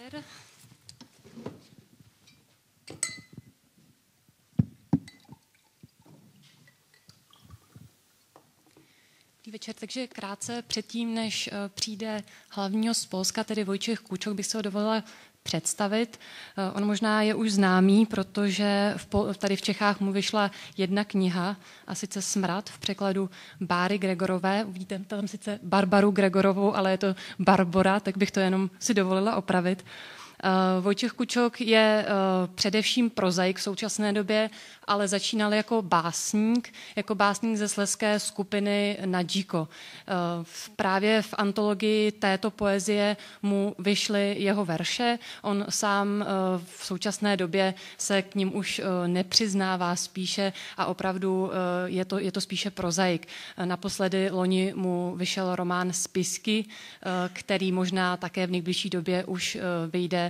večer. Večer, takže krátce předtím, než eh, přijde hlavního z Polska, tedy Vojčech Kůčok, bych se ho dovolila představit. Eh, on možná je už známý, protože v, tady v Čechách mu vyšla jedna kniha, a sice Smrad v překladu Báry Gregorové. Uvidíte tam sice Barbaru Gregorovou, ale je to Barbora, tak bych to jenom si dovolila opravit. Uh, Vojtěch Kučok je uh, především prozaik v současné době, ale začínal jako básník, jako básník ze sleské skupiny Nadžiko. Uh, právě v antologii této poezie mu vyšly jeho verše. On sám v současné době se k ním už nepřiznává spíše a opravdu je to, je to spíše prozaik. Naposledy loni mu vyšel román Spisky, který možná také v nejbližší době už vyjde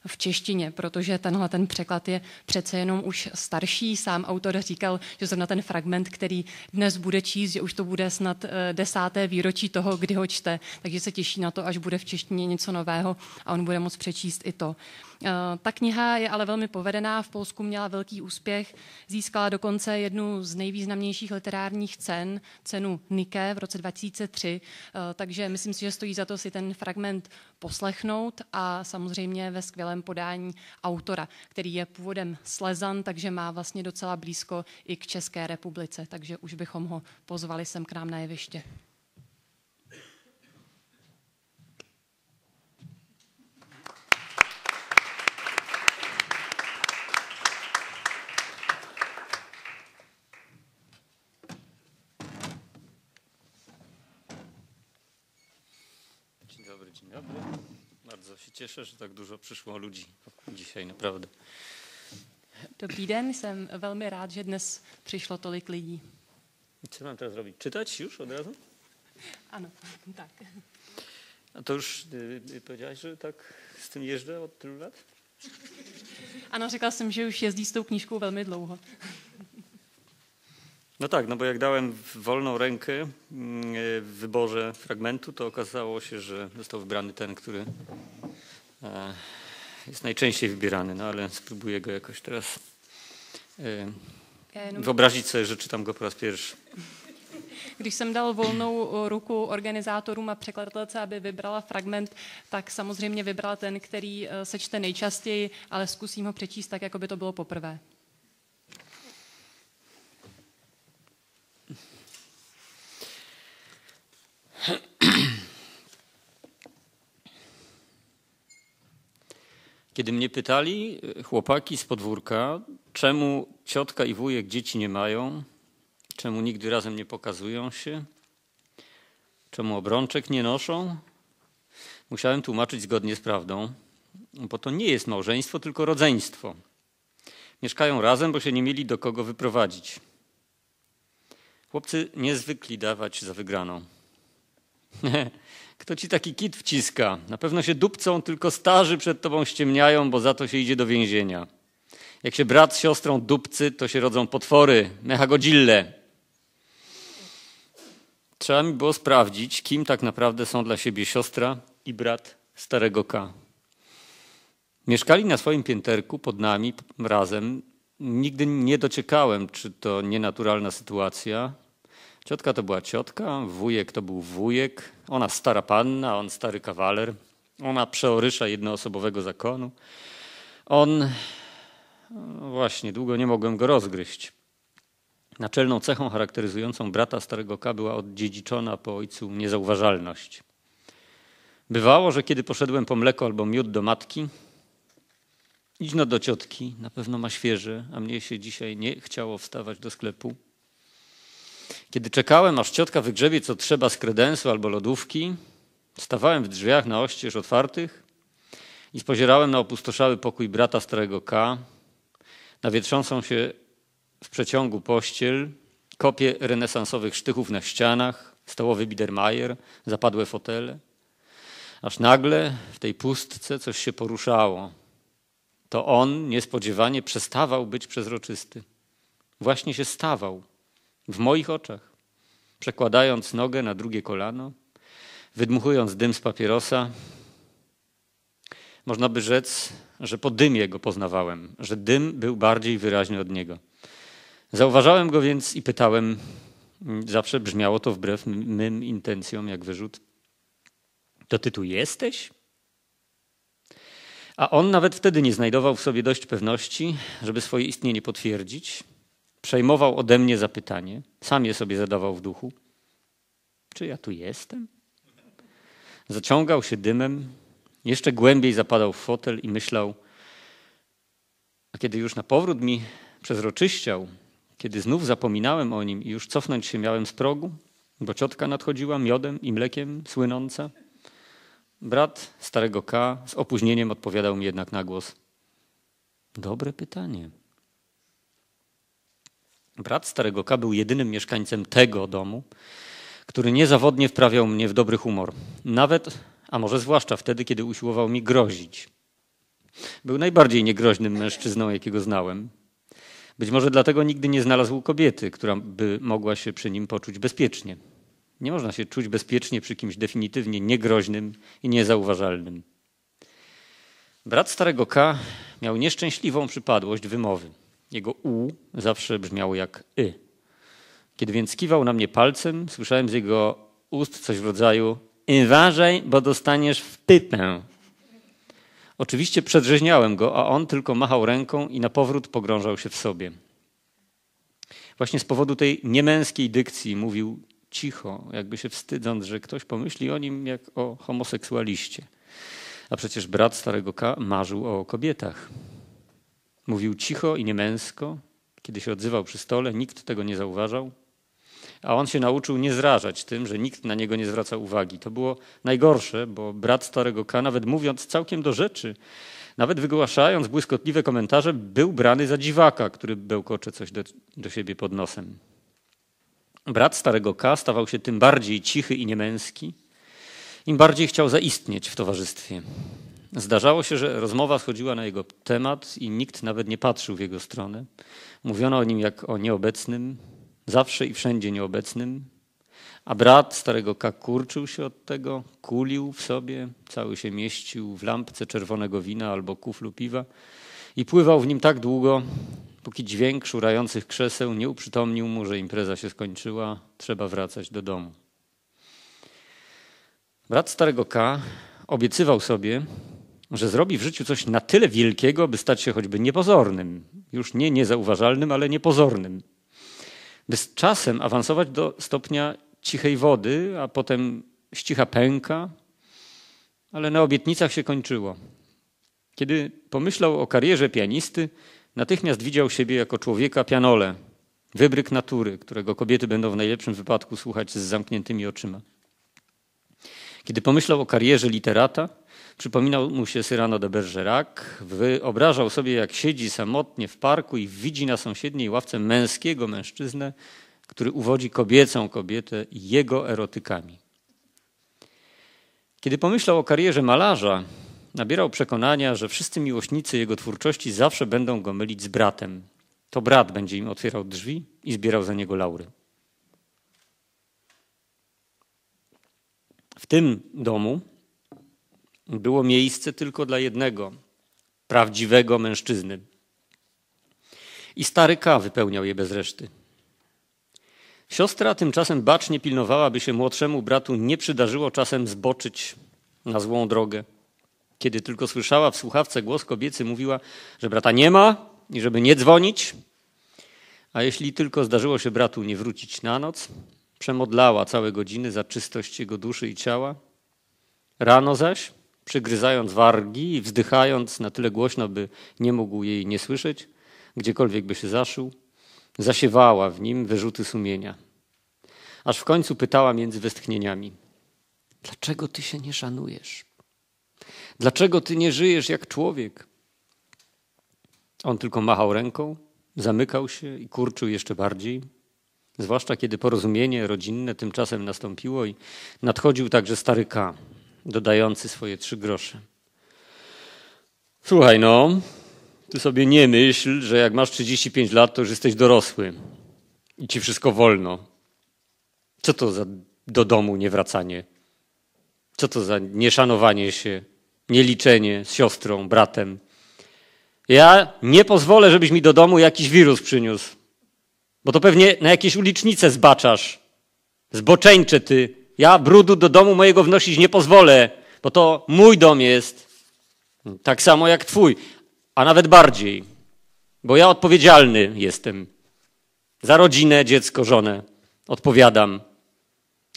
v češtině, protože tenhle ten překlad je přece jenom už starší. Sám autor říkal, že zrovna ten fragment, který dnes bude číst, že už to bude snad eh, desáté výročí toho, kdy ho čte, takže se těší na to, až bude v češtině něco nového a on bude moct přečíst i to. Eh, ta kniha je ale velmi povedená, v Polsku měla velký úspěch, získala dokonce jednu z nejvýznamnějších literárních cen, cenu Nike v roce 2003, eh, takže myslím si, že stojí za to si ten fragment poslechnout a samozřejmě ve skvělém podání autora, který je původem Slezan, takže má vlastně docela blízko i k České republice, takže už bychom ho pozvali sem k nám na jeviště. Bardzo się cieszę, że tak dużo przyszło ludzi dzisiaj, naprawdę. Dobrý den, jsem velmi rád, že dnes přišlo tolik lidí. Co mam teraz robić? Czytać już od razu? Ano, tak. A to już y, powiedziałaś, że tak z tym jeżdżę od tylu lat? Ano, řekla jsem, že už jezdí s tou knížkou velmi dlouho. No tak, no bo jak dałem wolną rękę mm, w wyborze fragmentu, to okazało się, że został wybrany ten, który e, jest najczęściej wybierany, no ale spróbuję go jakoś teraz e, wyobrazić sobie, że czytam go po raz pierwszy. Když jsem dal volnou ruku organizátorům a překladatelce, aby vybrala fragment, tak samozřejmě vybrala ten, který e, se čte nejčastěji, ale zkusím ho přečíst tak, jako by to bylo poprvé. Kiedy mnie pytali e, chłopaki z podwórka, czemu ciotka i wujek dzieci nie mają, czemu nigdy razem nie pokazują się, czemu obrączek nie noszą, musiałem tłumaczyć zgodnie z prawdą, bo to nie jest małżeństwo, tylko rodzeństwo. Mieszkają razem, bo się nie mieli do kogo wyprowadzić. Chłopcy niezwykli dawać za wygraną. Kto ci taki kit wciska? Na pewno się dupcą, tylko starzy przed tobą ściemniają, bo za to się idzie do więzienia. Jak się brat z siostrą dupcy, to się rodzą potwory, mechagodzille. Trzeba mi było sprawdzić, kim tak naprawdę są dla siebie siostra i brat starego K. Mieszkali na swoim pięterku pod nami razem. Nigdy nie dociekałem, czy to nienaturalna sytuacja, Ciotka to była ciotka, wujek to był wujek, ona stara panna, on stary kawaler, ona przeorysza jednoosobowego zakonu. On, no właśnie, długo nie mogłem go rozgryźć. Naczelną cechą charakteryzującą brata starego K była oddziedziczona po ojcu niezauważalność. Bywało, że kiedy poszedłem po mleko albo miód do matki, idź no do ciotki, na pewno ma świeże, a mnie się dzisiaj nie chciało wstawać do sklepu. Kiedy czekałem, aż ciotka wygrzebie co trzeba z kredensu albo lodówki, stawałem w drzwiach na oścież otwartych i spozierałem na opustoszały pokój brata starego K, na wietrzącą się w przeciągu pościel, kopie renesansowych sztychów na ścianach, stołowy Biedermeier, zapadłe fotele. Aż nagle w tej pustce coś się poruszało. To on niespodziewanie przestawał być przezroczysty. Właśnie się stawał w moich oczach, przekładając nogę na drugie kolano, wydmuchując dym z papierosa. Można by rzec, że po dymie go poznawałem, że dym był bardziej wyraźny od niego. Zauważałem go więc i pytałem, zawsze brzmiało to wbrew mym intencjom jak wyrzut, to ty tu jesteś? A on nawet wtedy nie znajdował w sobie dość pewności, żeby swoje istnienie potwierdzić. Przejmował ode mnie zapytanie, sam je sobie zadawał w duchu. Czy ja tu jestem? Zaciągał się dymem, jeszcze głębiej zapadał w fotel i myślał, a kiedy już na powrót mi przezroczyściał, kiedy znów zapominałem o nim i już cofnąć się miałem z progu, bo ciotka nadchodziła miodem i mlekiem słynąca, brat starego K z opóźnieniem odpowiadał mi jednak na głos. Dobre pytanie. Brat starego K był jedynym mieszkańcem tego domu, który niezawodnie wprawiał mnie w dobry humor. Nawet, a może zwłaszcza wtedy, kiedy usiłował mi grozić. Był najbardziej niegroźnym mężczyzną, jakiego znałem. Być może dlatego nigdy nie znalazł kobiety, która by mogła się przy nim poczuć bezpiecznie. Nie można się czuć bezpiecznie przy kimś definitywnie niegroźnym i niezauważalnym. Brat starego K miał nieszczęśliwą przypadłość wymowy. Jego U zawsze brzmiało jak Y. Kiedy więc kiwał na mnie palcem, słyszałem z jego ust coś w rodzaju uważaj, bo dostaniesz w pypę. Oczywiście przedrzeźniałem go, a on tylko machał ręką i na powrót pogrążał się w sobie. Właśnie z powodu tej niemęskiej dykcji mówił cicho, jakby się wstydząc, że ktoś pomyśli o nim jak o homoseksualiście. A przecież brat starego K marzył o kobietach. Mówił cicho i niemęsko. Kiedy się odzywał przy stole, nikt tego nie zauważał. A on się nauczył nie zrażać tym, że nikt na niego nie zwraca uwagi. To było najgorsze, bo brat starego K, nawet mówiąc całkiem do rzeczy, nawet wygłaszając błyskotliwe komentarze, był brany za dziwaka, który bełkocze coś do, do siebie pod nosem. Brat starego K stawał się tym bardziej cichy i niemęski, im bardziej chciał zaistnieć w towarzystwie. Zdarzało się, że rozmowa schodziła na jego temat i nikt nawet nie patrzył w jego stronę. Mówiono o nim jak o nieobecnym, zawsze i wszędzie nieobecnym, a brat starego K kurczył się od tego, kulił w sobie, cały się mieścił w lampce czerwonego wina albo kuflu piwa i pływał w nim tak długo, póki dźwięk szurających krzeseł nie uprzytomnił mu, że impreza się skończyła, trzeba wracać do domu. Brat starego K obiecywał sobie, że zrobi w życiu coś na tyle wielkiego, by stać się choćby niepozornym, już nie niezauważalnym, ale niepozornym. By z czasem awansować do stopnia cichej wody, a potem ścicha pęka, ale na obietnicach się kończyło. Kiedy pomyślał o karierze pianisty, natychmiast widział siebie jako człowieka pianole, wybryk natury, którego kobiety będą w najlepszym wypadku słuchać z zamkniętymi oczyma. Kiedy pomyślał o karierze literata, przypominał mu się Cyrano de Bergerac, wyobrażał sobie, jak siedzi samotnie w parku i widzi na sąsiedniej ławce męskiego mężczyznę, który uwodzi kobiecą kobietę jego erotykami. Kiedy pomyślał o karierze malarza, nabierał przekonania, że wszyscy miłośnicy jego twórczości zawsze będą go mylić z bratem. To brat będzie im otwierał drzwi i zbierał za niego laury. W tym domu było miejsce tylko dla jednego prawdziwego mężczyzny. I stary K wypełniał je bez reszty. Siostra tymczasem bacznie pilnowała, by się młodszemu bratu nie przydarzyło czasem zboczyć na złą drogę. Kiedy tylko słyszała w słuchawce głos kobiecy, mówiła, że brata nie ma i żeby nie dzwonić. A jeśli tylko zdarzyło się bratu nie wrócić na noc, przemodlała całe godziny za czystość jego duszy i ciała. Rano zaś, przygryzając wargi i wzdychając na tyle głośno, by nie mógł jej nie słyszeć, gdziekolwiek by się zaszył, zasiewała w nim wyrzuty sumienia. Aż w końcu pytała między westchnieniami: Dlaczego ty się nie szanujesz? Dlaczego ty nie żyjesz jak człowiek? On tylko machał ręką, zamykał się i kurczył jeszcze bardziej. Zwłaszcza kiedy porozumienie rodzinne tymczasem nastąpiło i nadchodził także stary K, dodający swoje trzy grosze. Słuchaj, no, ty sobie nie myśl, że jak masz 35 lat, to już jesteś dorosły i ci wszystko wolno. Co to za do domu niewracanie? Co to za nieszanowanie się nieliczenie z siostrą, bratem. Ja nie pozwolę, żebyś mi do domu jakiś wirus przyniósł, bo to pewnie na jakieś ulicznice zbaczasz. Zboczeńcze ty. Ja brudu do domu mojego wnosić nie pozwolę, bo to mój dom jest. Tak samo jak twój, a nawet bardziej, bo ja odpowiedzialny jestem za rodzinę, dziecko, żonę. Odpowiadam.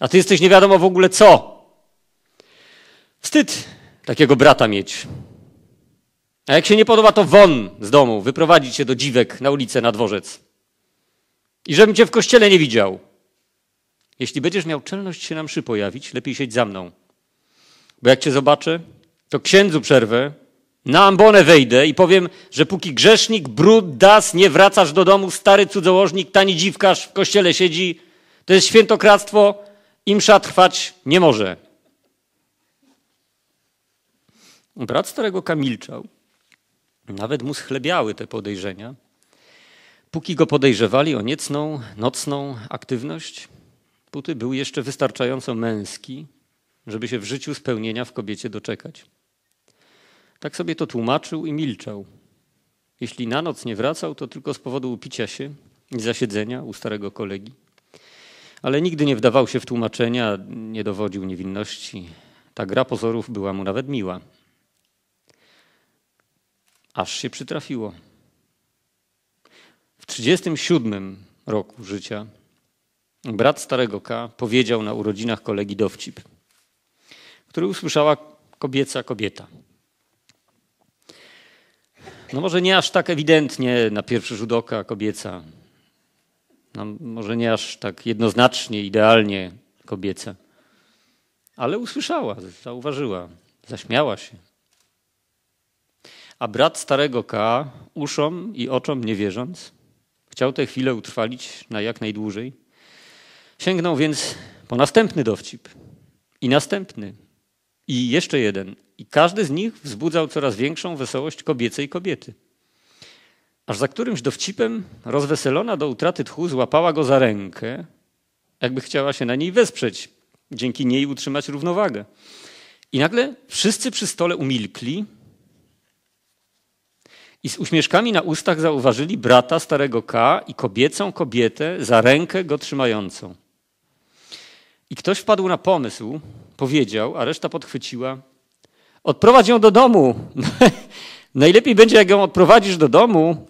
A ty jesteś nie wiadomo w ogóle co. Wstyd takiego brata mieć. A jak się nie podoba, to won z domu, wyprowadzić się do dziwek na ulicę, na dworzec. I żebym cię w kościele nie widział. Jeśli będziesz miał czelność się na mszy pojawić, lepiej siedź za mną. Bo jak cię zobaczę, to księdzu przerwę, na ambonę wejdę i powiem, że póki grzesznik, brud, das, nie wracasz do domu, stary cudzołożnik, tani dziwkarz w kościele siedzi, to jest świętokradztwo i msza trwać nie może. Brat starego kamilczał. Nawet mu schlebiały te podejrzenia. Póki go podejrzewali o niecną, nocną aktywność, był jeszcze wystarczająco męski, żeby się w życiu spełnienia w kobiecie doczekać. Tak sobie to tłumaczył i milczał. Jeśli na noc nie wracał, to tylko z powodu upicia się i zasiedzenia u starego kolegi. Ale nigdy nie wdawał się w tłumaczenia, nie dowodził niewinności. Ta gra pozorów była mu nawet miła. Aż się przytrafiło. W 37 roku życia brat starego K powiedział na urodzinach kolegi dowcip, który usłyszała kobieca kobieta. No może nie aż tak ewidentnie na pierwszy rzut oka kobieca. No może nie aż tak jednoznacznie, idealnie kobieca. Ale usłyszała, zauważyła, zaśmiała się. A brat starego K, uszom i oczom nie wierząc, chciał tę chwilę utrwalić na jak najdłużej. Sięgnął więc po następny dowcip. I następny. I jeszcze jeden. I każdy z nich wzbudzał coraz większą wesołość kobiecej kobiety. Aż za którymś dowcipem rozweselona do utraty tchu złapała go za rękę, jakby chciała się na niej wesprzeć, dzięki niej utrzymać równowagę. I nagle wszyscy przy stole umilkli i z uśmieszkami na ustach zauważyli brata starego K i kobiecą kobietę za rękę go trzymającą. I ktoś wpadł na pomysł, powiedział, a reszta podchwyciła: Odprowadź ją do domu. Najlepiej będzie, jak ją odprowadzisz do domu.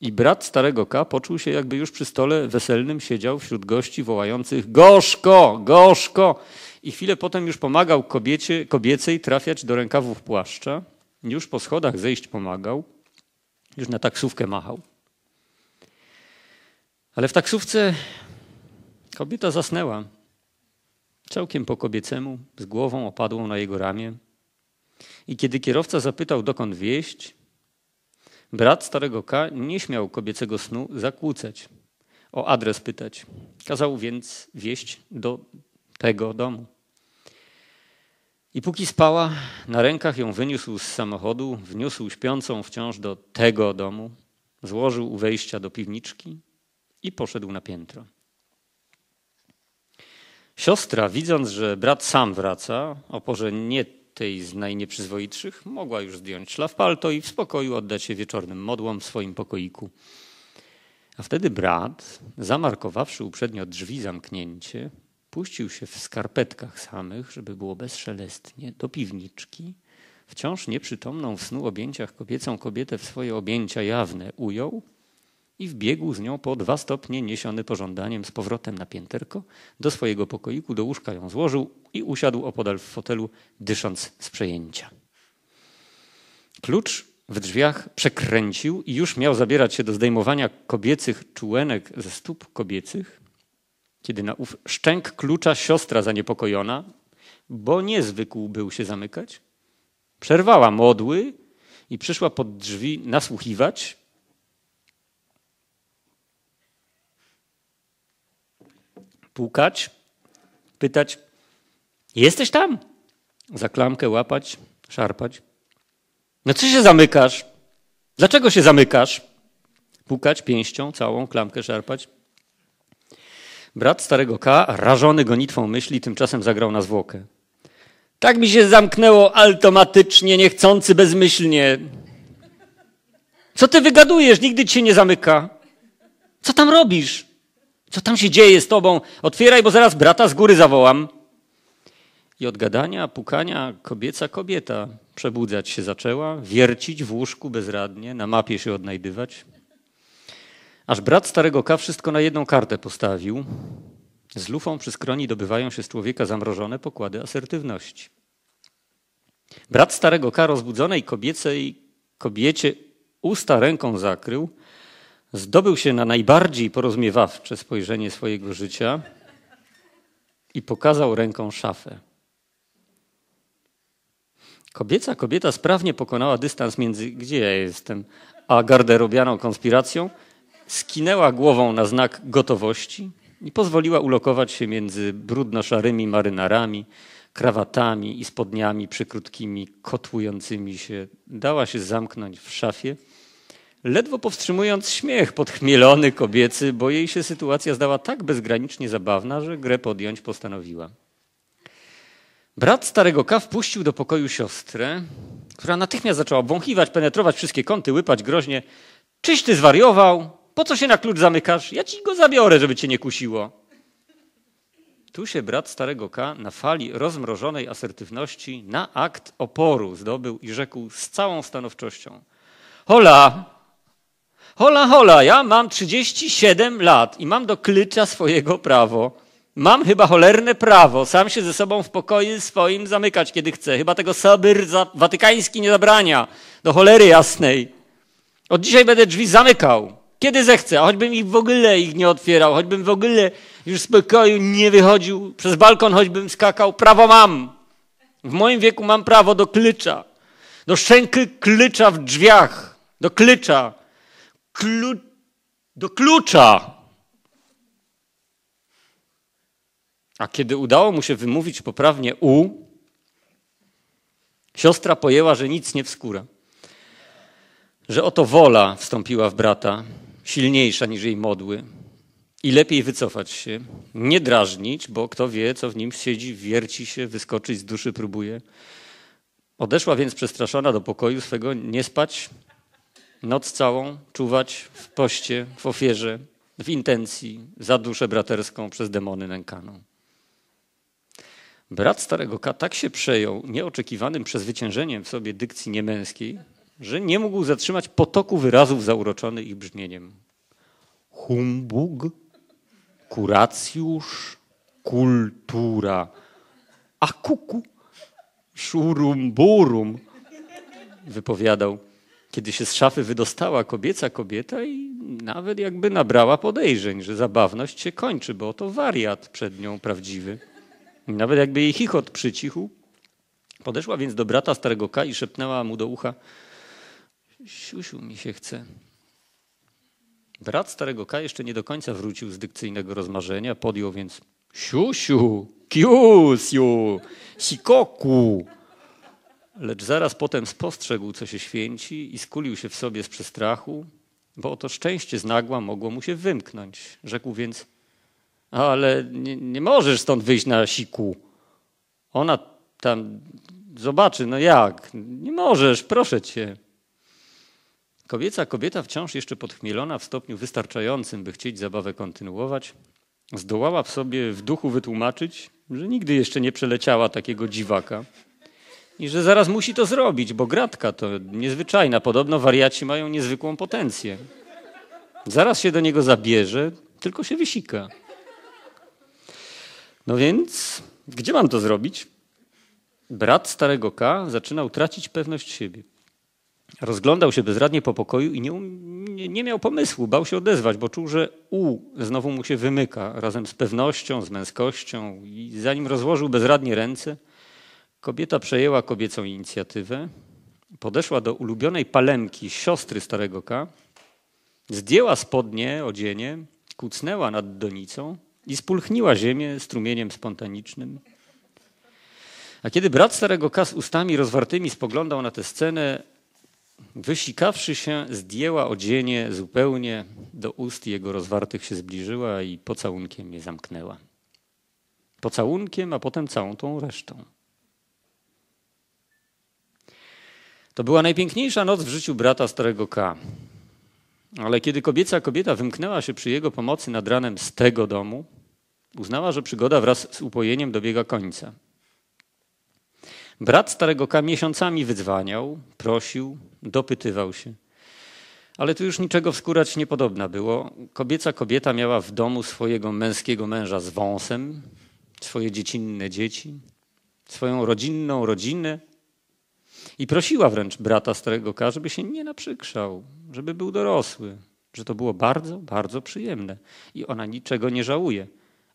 I brat starego K poczuł się, jakby już przy stole weselnym siedział wśród gości wołających: Gorzko, gorzko! I chwilę potem już pomagał kobiecie, kobiecej trafiać do rękawów płaszcza. Już po schodach zejść pomagał. Już na taksówkę machał. Ale w taksówce kobieta zasnęła. Całkiem po kobiecemu, z głową opadłą na jego ramię. I kiedy kierowca zapytał, dokąd wieść, brat starego K nie śmiał kobiecego snu zakłócać, o adres pytać. Kazał więc wieść do tego domu. I póki spała, na rękach ją wyniósł z samochodu, wniósł śpiącą wciąż do tego domu, złożył u wejścia do piwniczki i poszedł na piętro. Siostra, widząc, że brat sam wraca, o porze nie tej z najnieprzyzwoitszych, mogła już zdjąć szlaf palto i w spokoju oddać się wieczornym modłom w swoim pokoiku. A wtedy brat, zamarkowawszy uprzednio drzwi zamknięcie, puścił się w skarpetkach samych, żeby było bezszelestnie, do piwniczki, wciąż nieprzytomną w snu objęciach kobiecą kobietę w swoje objęcia jawne ujął i wbiegł z nią po dwa stopnie niesiony pożądaniem z powrotem na pięterko do swojego pokoiku, do łóżka ją złożył i usiadł opodal w fotelu, dysząc z przejęcia. Klucz w drzwiach przekręcił i już miał zabierać się do zdejmowania kobiecych czułenek ze stóp kobiecych, kiedy na ów szczęk klucza siostra zaniepokojona, bo nie zwykł był się zamykać, przerwała modły i przyszła pod drzwi nasłuchiwać, pukać, pytać: Jesteś tam? Za klamkę łapać, szarpać. No co się zamykasz? Dlaczego się zamykasz? Pukać pięścią, całą klamkę szarpać. Brat starego K, rażony gonitwą myśli, tymczasem zagrał na zwłokę. Tak mi się zamknęło automatycznie, niechcący, bezmyślnie. Co ty wygadujesz? Nigdy ci się nie zamyka. Co tam robisz? Co tam się dzieje z tobą? Otwieraj, bo zaraz brata z góry zawołam. I od gadania, pukania kobieca kobieta przebudzać się zaczęła, wiercić w łóżku bezradnie, na mapie się odnajdywać. Aż brat starego K wszystko na jedną kartę postawił. Z lufą przy skroni dobywają się z człowieka zamrożone pokłady asertywności. Brat starego K rozbudzonej kobiecej kobiecie usta ręką zakrył, zdobył się na najbardziej porozmiewawcze spojrzenie swojego życia i pokazał ręką szafę. Kobieca kobieta sprawnie pokonała dystans między gdzie ja jestem, a garderobianą konspiracją, skinęła głową na znak gotowości i pozwoliła ulokować się między brudno-szarymi marynarami, krawatami i spodniami przykrótkimi, kotłującymi się. Dała się zamknąć w szafie, ledwo powstrzymując śmiech podchmielony kobiecy, bo jej się sytuacja zdała tak bezgranicznie zabawna, że grę podjąć postanowiła. Brat starego K wpuścił do pokoju siostrę, która natychmiast zaczęła bąchiwać, penetrować wszystkie kąty, łypać groźnie. Czyś ty zwariował? Po co się na klucz zamykasz? Ja ci go zabiorę, żeby cię nie kusiło. Tu się brat starego K na fali rozmrożonej asertywności na akt oporu zdobył i rzekł z całą stanowczością. Hola, hola, hola, ja mam 37 lat i mam do klicza swojego prawo. Mam chyba cholerne prawo sam się ze sobą w pokoju swoim zamykać, kiedy chcę. Chyba tego sobyr watykański nie zabrania. Do cholery jasnej. Od dzisiaj będę drzwi zamykał. Kiedy zechcę, a choćbym ich w ogóle ich nie otwierał, choćbym w ogóle już z pokoju nie wychodził, przez balkon choćbym skakał, prawo mam. W moim wieku mam prawo do klicza. Do szczęki klicza w drzwiach. Do klicza. Klu... Do klucza. A kiedy udało mu się wymówić poprawnie U, siostra pojęła, że nic nie wskóra. Że oto wola wstąpiła w brata, silniejsza niż jej modły. I lepiej wycofać się, nie drażnić, bo kto wie, co w nim siedzi, wierci się, wyskoczyć z duszy próbuje. Odeszła więc przestraszona do pokoju swego, nie spać, noc całą, czuwać w poście, w ofierze, w intencji, za duszę braterską przez demony nękaną. Brat starego K tak się przejął nieoczekiwanym przezwyciężeniem w sobie dykcji niemęskiej, że nie mógł zatrzymać potoku wyrazów zauroczony ich brzmieniem. Humbug, kuracjusz, kultura, a kuku, szurumburum, wypowiadał, kiedy się z szafy wydostała kobieca kobieta i nawet jakby nabrała podejrzeń, że zabawność się kończy, bo oto wariat przed nią prawdziwy. Nawet jakby jej chichot przycichł, podeszła więc do brata starego K i szepnęła mu do ucha Siusiu mi się chce. Brat starego K jeszcze nie do końca wrócił z dykcyjnego rozmarzenia, podjął więc siusiu, kiusiu, sikoku. Lecz zaraz potem spostrzegł, co się święci i skulił się w sobie z przestrachu, bo oto szczęście z nagła mogło mu się wymknąć. Rzekł więc – ale nie, nie możesz stąd wyjść na siku. Ona tam zobaczy, no jak? Nie możesz, proszę cię. Kobieca kobieta wciąż jeszcze podchmielona w stopniu wystarczającym, by chcieć zabawę kontynuować, zdołała w sobie w duchu wytłumaczyć, że nigdy jeszcze nie przeleciała takiego dziwaka i że zaraz musi to zrobić, bo gratka to niezwyczajna. Podobno wariaci mają niezwykłą potencję. Zaraz się do niego zabierze, tylko się wysika. No więc, gdzie mam to zrobić? Brat starego K zaczynał tracić pewność siebie. Rozglądał się bezradnie po pokoju i nie, nie, nie, miał pomysłu, bał się odezwać, bo czuł, że U znowu mu się wymyka razem z pewnością, z męskością. I zanim rozłożył bezradnie ręce, kobieta przejęła kobiecą inicjatywę, podeszła do ulubionej palemki siostry starego K, zdjęła spodnie, odzienie, kucnęła nad donicą i spulchniła ziemię strumieniem spontanicznym. A kiedy brat starego Kas ustami rozwartymi spoglądał na tę scenę, wysikawszy się, zdjęła odzienie zupełnie do ust jego rozwartych się zbliżyła i pocałunkiem je zamknęła. Pocałunkiem, a potem całą tą resztą. To była najpiękniejsza noc w życiu brata starego K. Ale kiedy kobieca kobieta wymknęła się przy jego pomocy nad ranem z tego domu, uznała, że przygoda wraz z upojeniem dobiega końca. Brat starego K miesiącami wydzwaniał, prosił, dopytywał się. Ale tu już niczego wskórać niepodobna było. Kobieca kobieta miała w domu swojego męskiego męża z wąsem, swoje dziecinne dzieci, swoją rodzinną rodzinę i prosiła wręcz brata starego K, żeby się nie naprzykrzał, żeby był dorosły, że to było bardzo, bardzo przyjemne i ona niczego nie żałuje.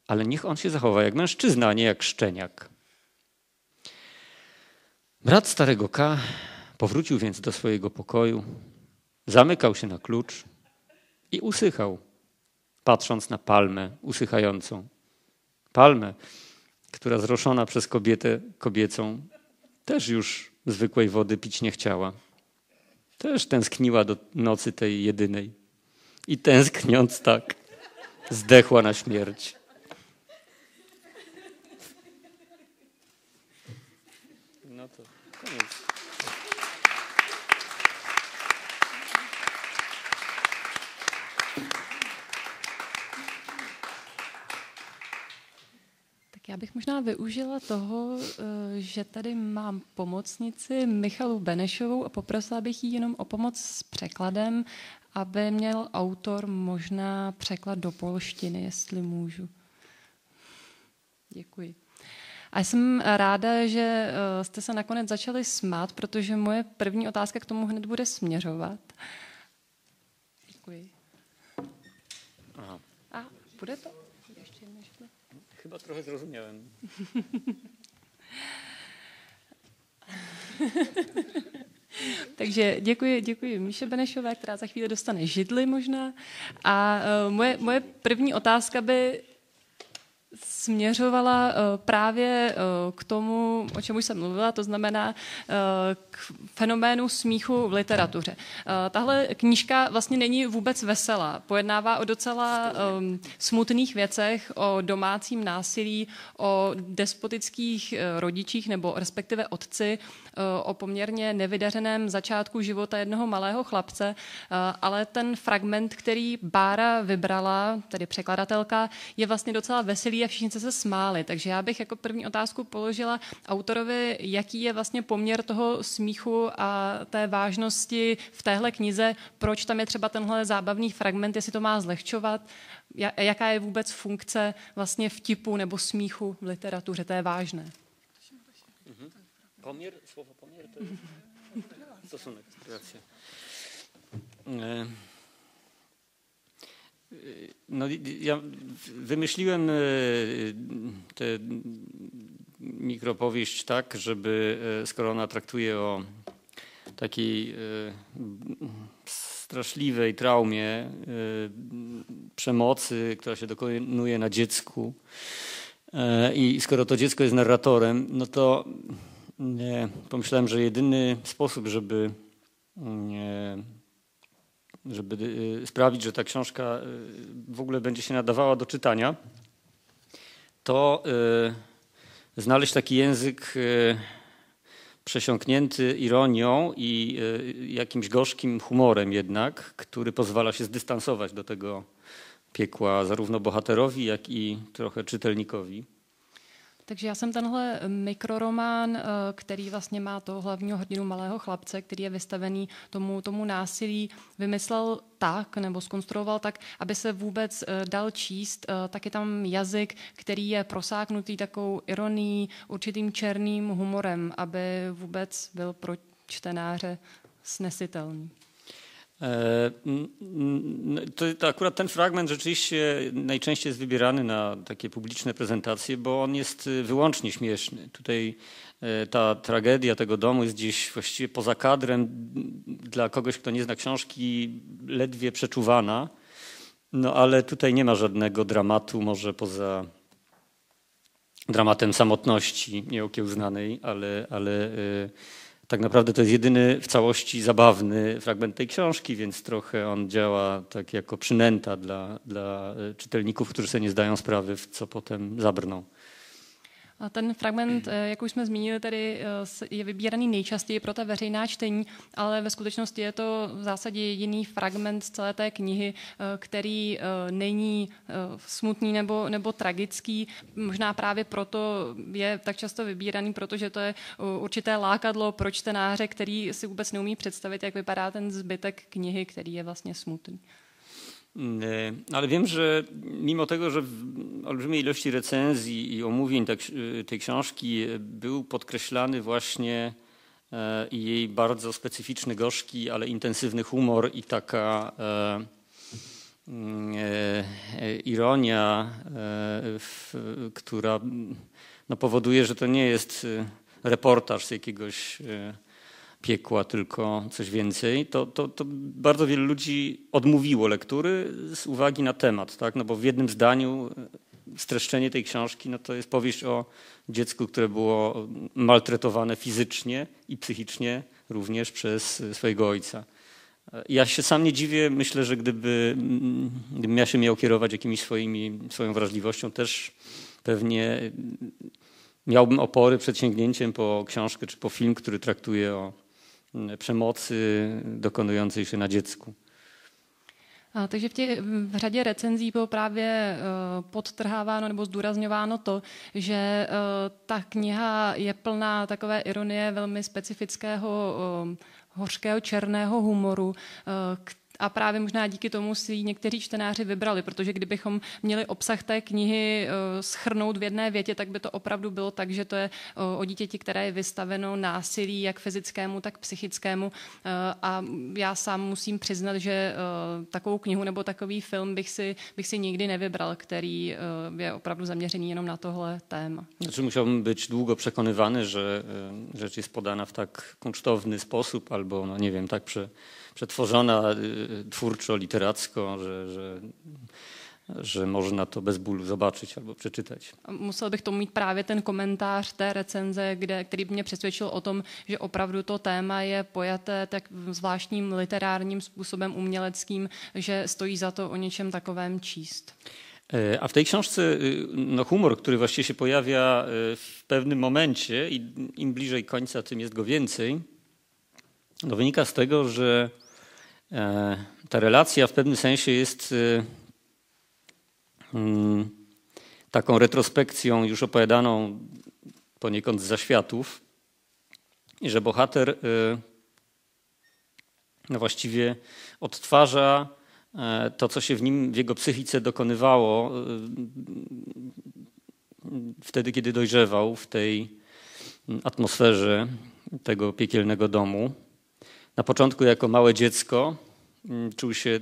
Ale niech on się zachowa jak mężczyzna, a nie jak szczeniak. Brat starego K powrócił więc do swojego pokoju, zamykał się na klucz i usychał, patrząc na palmę usychającą. Palmę, która zroszona przez kobietę kobiecą też już zwykłej wody pić nie chciała. Też tęskniła do nocy tej jedynej. I tęskniąc tak, zdechła na śmierć. Tak já bych možná využila toho, eh, že tady mám pomocnici Michalu Benešovou a poprosila bych ji jenom o pomoc s překladem, aby měl autor možná překlad do polštiny, jestli můžu. Děkuji. A jsem ráda, že eh, jste se nakonec začali smát, protože moje první otázka k tomu hned bude směřovat. Děkuji. Aha. A bude to? Chyba trochę zrozumiałem. Takže děkuji, děkuji Míše Benešové, která za chvíli dostane židli možná. A uh, moje, moje první otázka by směřovala uh, právě uh, k tomu, o čem už jsem mluvila, to znamená uh, k fenoménu smíchu v literatuře. Tahle knížka vlastně není vůbec veselá. Pojednává o docela um, smutných věcech, o domácím násilí, o despotických rodičích nebo respektive otci, o poměrně nevydařeném začátku života jednoho malého chlapce, ale ten fragment, který Bára vybrala, tedy překladatelka, je vlastně docela veselý a všichni se smáli. Takže já bych jako první otázku položila autorovi, jaký je vlastně poměr toho smíchu a té vážnosti v téhle knize, proč tam je třeba tenhle zábavný fragment, jestli to má zlehčovat, jaká je vůbec funkce vlastně vtipu nebo smíchu v literatuře, to je vážné. Pomiar, słowo pomiar to jest stosunek, racja. E, no, ja wymyśliłem e, tę mikropowieść tak, żeby e, skoro ona traktuje o takiej straszliwej traumie przemocy, która się dokonuje na dziecku i skoro to dziecko jest narratorem, no to pomyślałem, że jedyny sposób, żeby, żeby y, sprawić, że ta książka y, w ogóle będzie się nadawała do czytania, to y, znaleźć taki język przesiąknięty ironią i jakimś gorzkim humorem jednak, który pozwala się zdystansować do tego piekła zarówno bohaterowi, jak i trochę czytelnikowi. Takže já jsem tenhle mikroromán, eh, který vlastně má toho hlavního hrdinu malého chlapce, který je vystavený tomu, tomu násilí, vymyslel tak, nebo skonstruoval tak, aby se vůbec eh, dal číst. Eh, tak je tam jazyk, který je prosáknutý takovou ironií, určitým černým humorem, aby vůbec byl pro čtenáře snesitelný. E, to, to, akurat ten fragment rzeczywiście najczęściej jest wybierany na takie publiczne prezentacje, bo on jest wyłącznie śmieszny. Tutaj e, ta tragedia tego domu jest gdzieś właściwie poza kadrem dla kogoś, kto nie zna książki, ledwie przeczuwana. No ale tutaj nie ma żadnego dramatu, może poza dramatem samotności nieokiełznanej, ale, ale e, tak naprawdę to jest jedyny w całości zabawny fragment tej książki, więc trochę on działa tak jako przynęta dla, dla e, czytelników, którzy sobie nie zdają sprawy, w co potem zabrną. A ten fragment, eh, jak už jsme zmínili, tedy eh, je vybíraný nejčastěji pro ta veřejná čtení, ale ve skutečnosti je to v zásadě jediný fragment z celé té knihy, eh, který není smutný nebo, nebo tragický. Možná právě proto je tak často vybíraný, protože to je určité lákadlo pro čtenáře, který si vůbec neumí představit, jak vypadá ten zbytek knihy, který je vlastně smutný. E, ale wiem, że mimo tego, że w olbrzymiej ilości recenzji i omówień tak, e, tej książki był podkreślany właśnie e, jej bardzo specyficzny, gorzki, ale intensywny humor i taka mm, ironia, która no, powoduje, że to nie jest reportaż z jakiegoś piekła, tylko coś więcej, to, to, to, bardzo wielu ludzi odmówiło lektury z uwagi na temat, tak? no bo w jednym zdaniu e, streszczenie tej książki no to jest powieść o dziecku, które było maltretowane fizycznie i psychicznie również przez swojego ojca. E, ja się sam nie dziwię, myślę, że gdyby, mm, gdybym ja się miał kierować jakimiś swoimi, swoją wrażliwością, też pewnie miałbym opory przed sięgnięciem po książkę czy po film, który traktuje o przemocy dokonującej się na dziecku. A, takže v, tě, v řadě recenzí bylo právě uh, podtrháváno nebo zdůrazňováno to, že uh, ta kniha je plná takové ironie velmi specifického uh, hořkého černého humoru, uh, a právě možná díky tomu si ji někteří čtenáři vybrali, protože kdybychom měli obsah té knihy eh, schrnout v jedné větě, tak by to opravdu bylo tak, že to je eh, o dítěti, které je vystaveno násilí, jak fyzickému, tak psychickému. Eh, a já sám musím přiznat, že takovou knihu nebo takový film bych si, bych si nikdy nevybral, který je opravdu zaměřený jenom na tohle téma. Znaczy musiałbym być długo przekonywany, że rzecz jest podana w tak kunsztowny sposób albo, no wiem, tak prze, przetworzona y, twórczo, literacko, że, że, że można to bez bólu zobaczyć albo przeczytać. Musel bych to mít právě ten komentář té recenze, kde, který mě přesvědčil o tom, že opravdu to téma je pojaté tak zvláštním literárním způsobem uměleckým, že stojí za to o něčem takovém číst. E, a w tej książce y, no, humor, który właściwie się pojawia y, w pewnym momencie i im bliżej końca, tym jest go więcej, no, wynika z tego, że E, ta relacja w pewnym sensie jest e, mm, taką retrospekcją już opowiadaną poniekąd z zaświatów że bohater e, no właściwie odtwarza to, co się w nim, w jego psychice dokonywało wtedy, kiedy dojrzewał w tej atmosferze tego piekielnego domu. Na początku jako małe dziecko mm, czuł się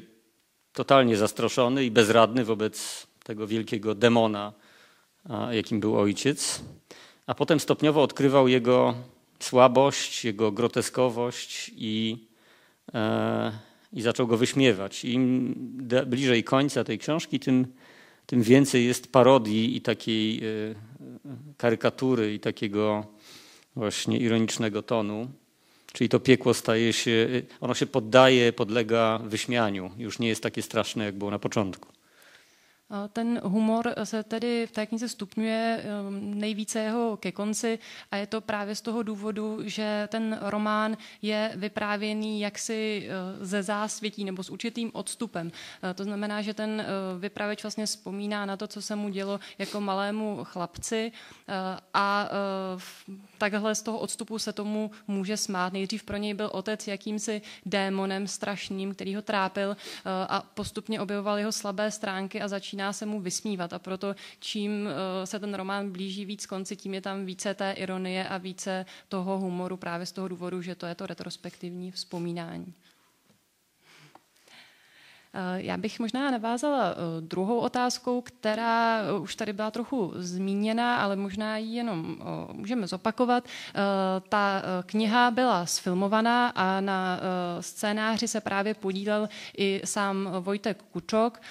totalnie zastroszony i bezradny wobec tego wielkiego demona, jakim był ojciec, a potem stopniowo odkrywał jego słabość, jego groteskowość i, e, i zaczął go wyśmiewać. Im bliżej końca tej książki, tym, tym więcej jest parodii i takiej e, karykatury i takiego właśnie ironicznego tonu. Czyli to piekło staje się, ono się poddaje, podlega wyśmianiu. Już nie jest takie straszne, jak było na początku. Ten humor se tedy v té knize stupňuje um, nejvíce jeho ke konci a je to právě z toho důvodu, že ten román je vyprávěný jaksi uh, ze zásvětí nebo s určitým odstupem. Uh, to znamená, že ten uh, vypravěč vlastně vzpomíná na to, co se mu dělo jako malému chlapci a takhle z toho odstupu se tomu může smát. Nejdřív pro něj byl otec jakýmsi démonem strašným, který ho trápil a postupně objevoval jeho slabé stránky a začíná začíná se mu vysmívat a proto čím eh, se ten román blíží víc konci, tím je tam více té ironie a více toho humoru právě z toho důvodu, že to je to retrospektivní vzpomínání. Eh, já bych možná navázala eh, druhou otázkou, která eh, už tady byla trochu zmíněna, ale možná ji jenom můžeme zopakovat. Ta kniha byla sfilmovaná a na scénáři se právě podílel i sám Vojtek Kučok.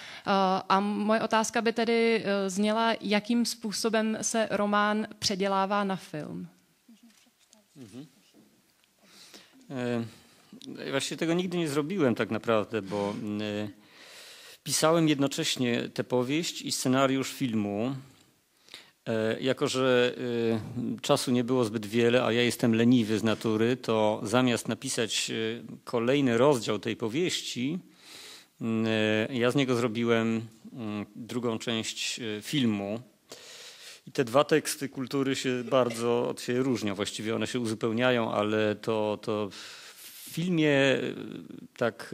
A moje otázka by tedy zněla, jakým způsobem se román předělává na film. Mhm. Właśnie tego nigdy nie zrobiłem tak naprawdę, bo pisałem jednocześnie tę powieść i scenariusz filmu. E, jako, że e, czasu nie było zbyt wiele, a ja jestem leniwy z natury, to zamiast napisać e, kolejny rozdział tej powieści, ja z niego zrobiłem drugą część filmu. I te dwa teksty kultury się bardzo od siebie różnią. Właściwie one się uzupełniają, ale to, to filmie tak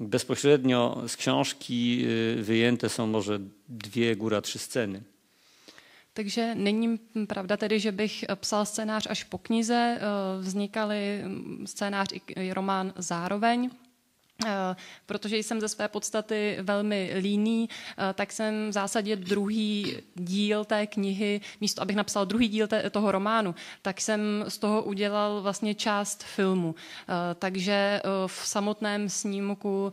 bezpośrednio z książki wyjęte są może dwie, góra trzy sceny. Takže není pravda tedy, že bych psal scénář až po knize, vznikaly scénář i román zároveň. Eh, protože jsem ze své podstaty velmi líný, eh, tak jsem v zásadě druhý díl té knihy, místo abych napsal druhý díl té, toho románu, tak jsem z toho udělal vlastně část filmu. Eh, takže v samotném snímku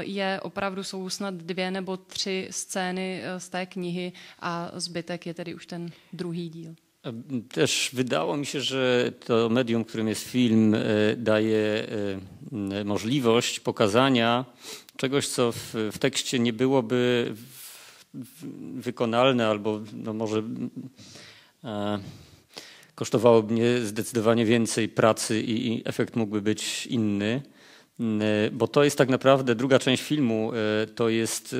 je opravdu jsou snad dvě nebo tři scény z té knihy a zbytek je tedy už ten druhý díl. Też wydało mi się, że to medium, którym jest film, e, daje e, możliwość pokazania czegoś, co w, w tekście nie byłoby wykonalne albo no może e, kosztowałoby mnie zdecydowanie więcej pracy i, i efekt mógłby być inny. Bo to jest tak naprawdę druga część filmu, to jest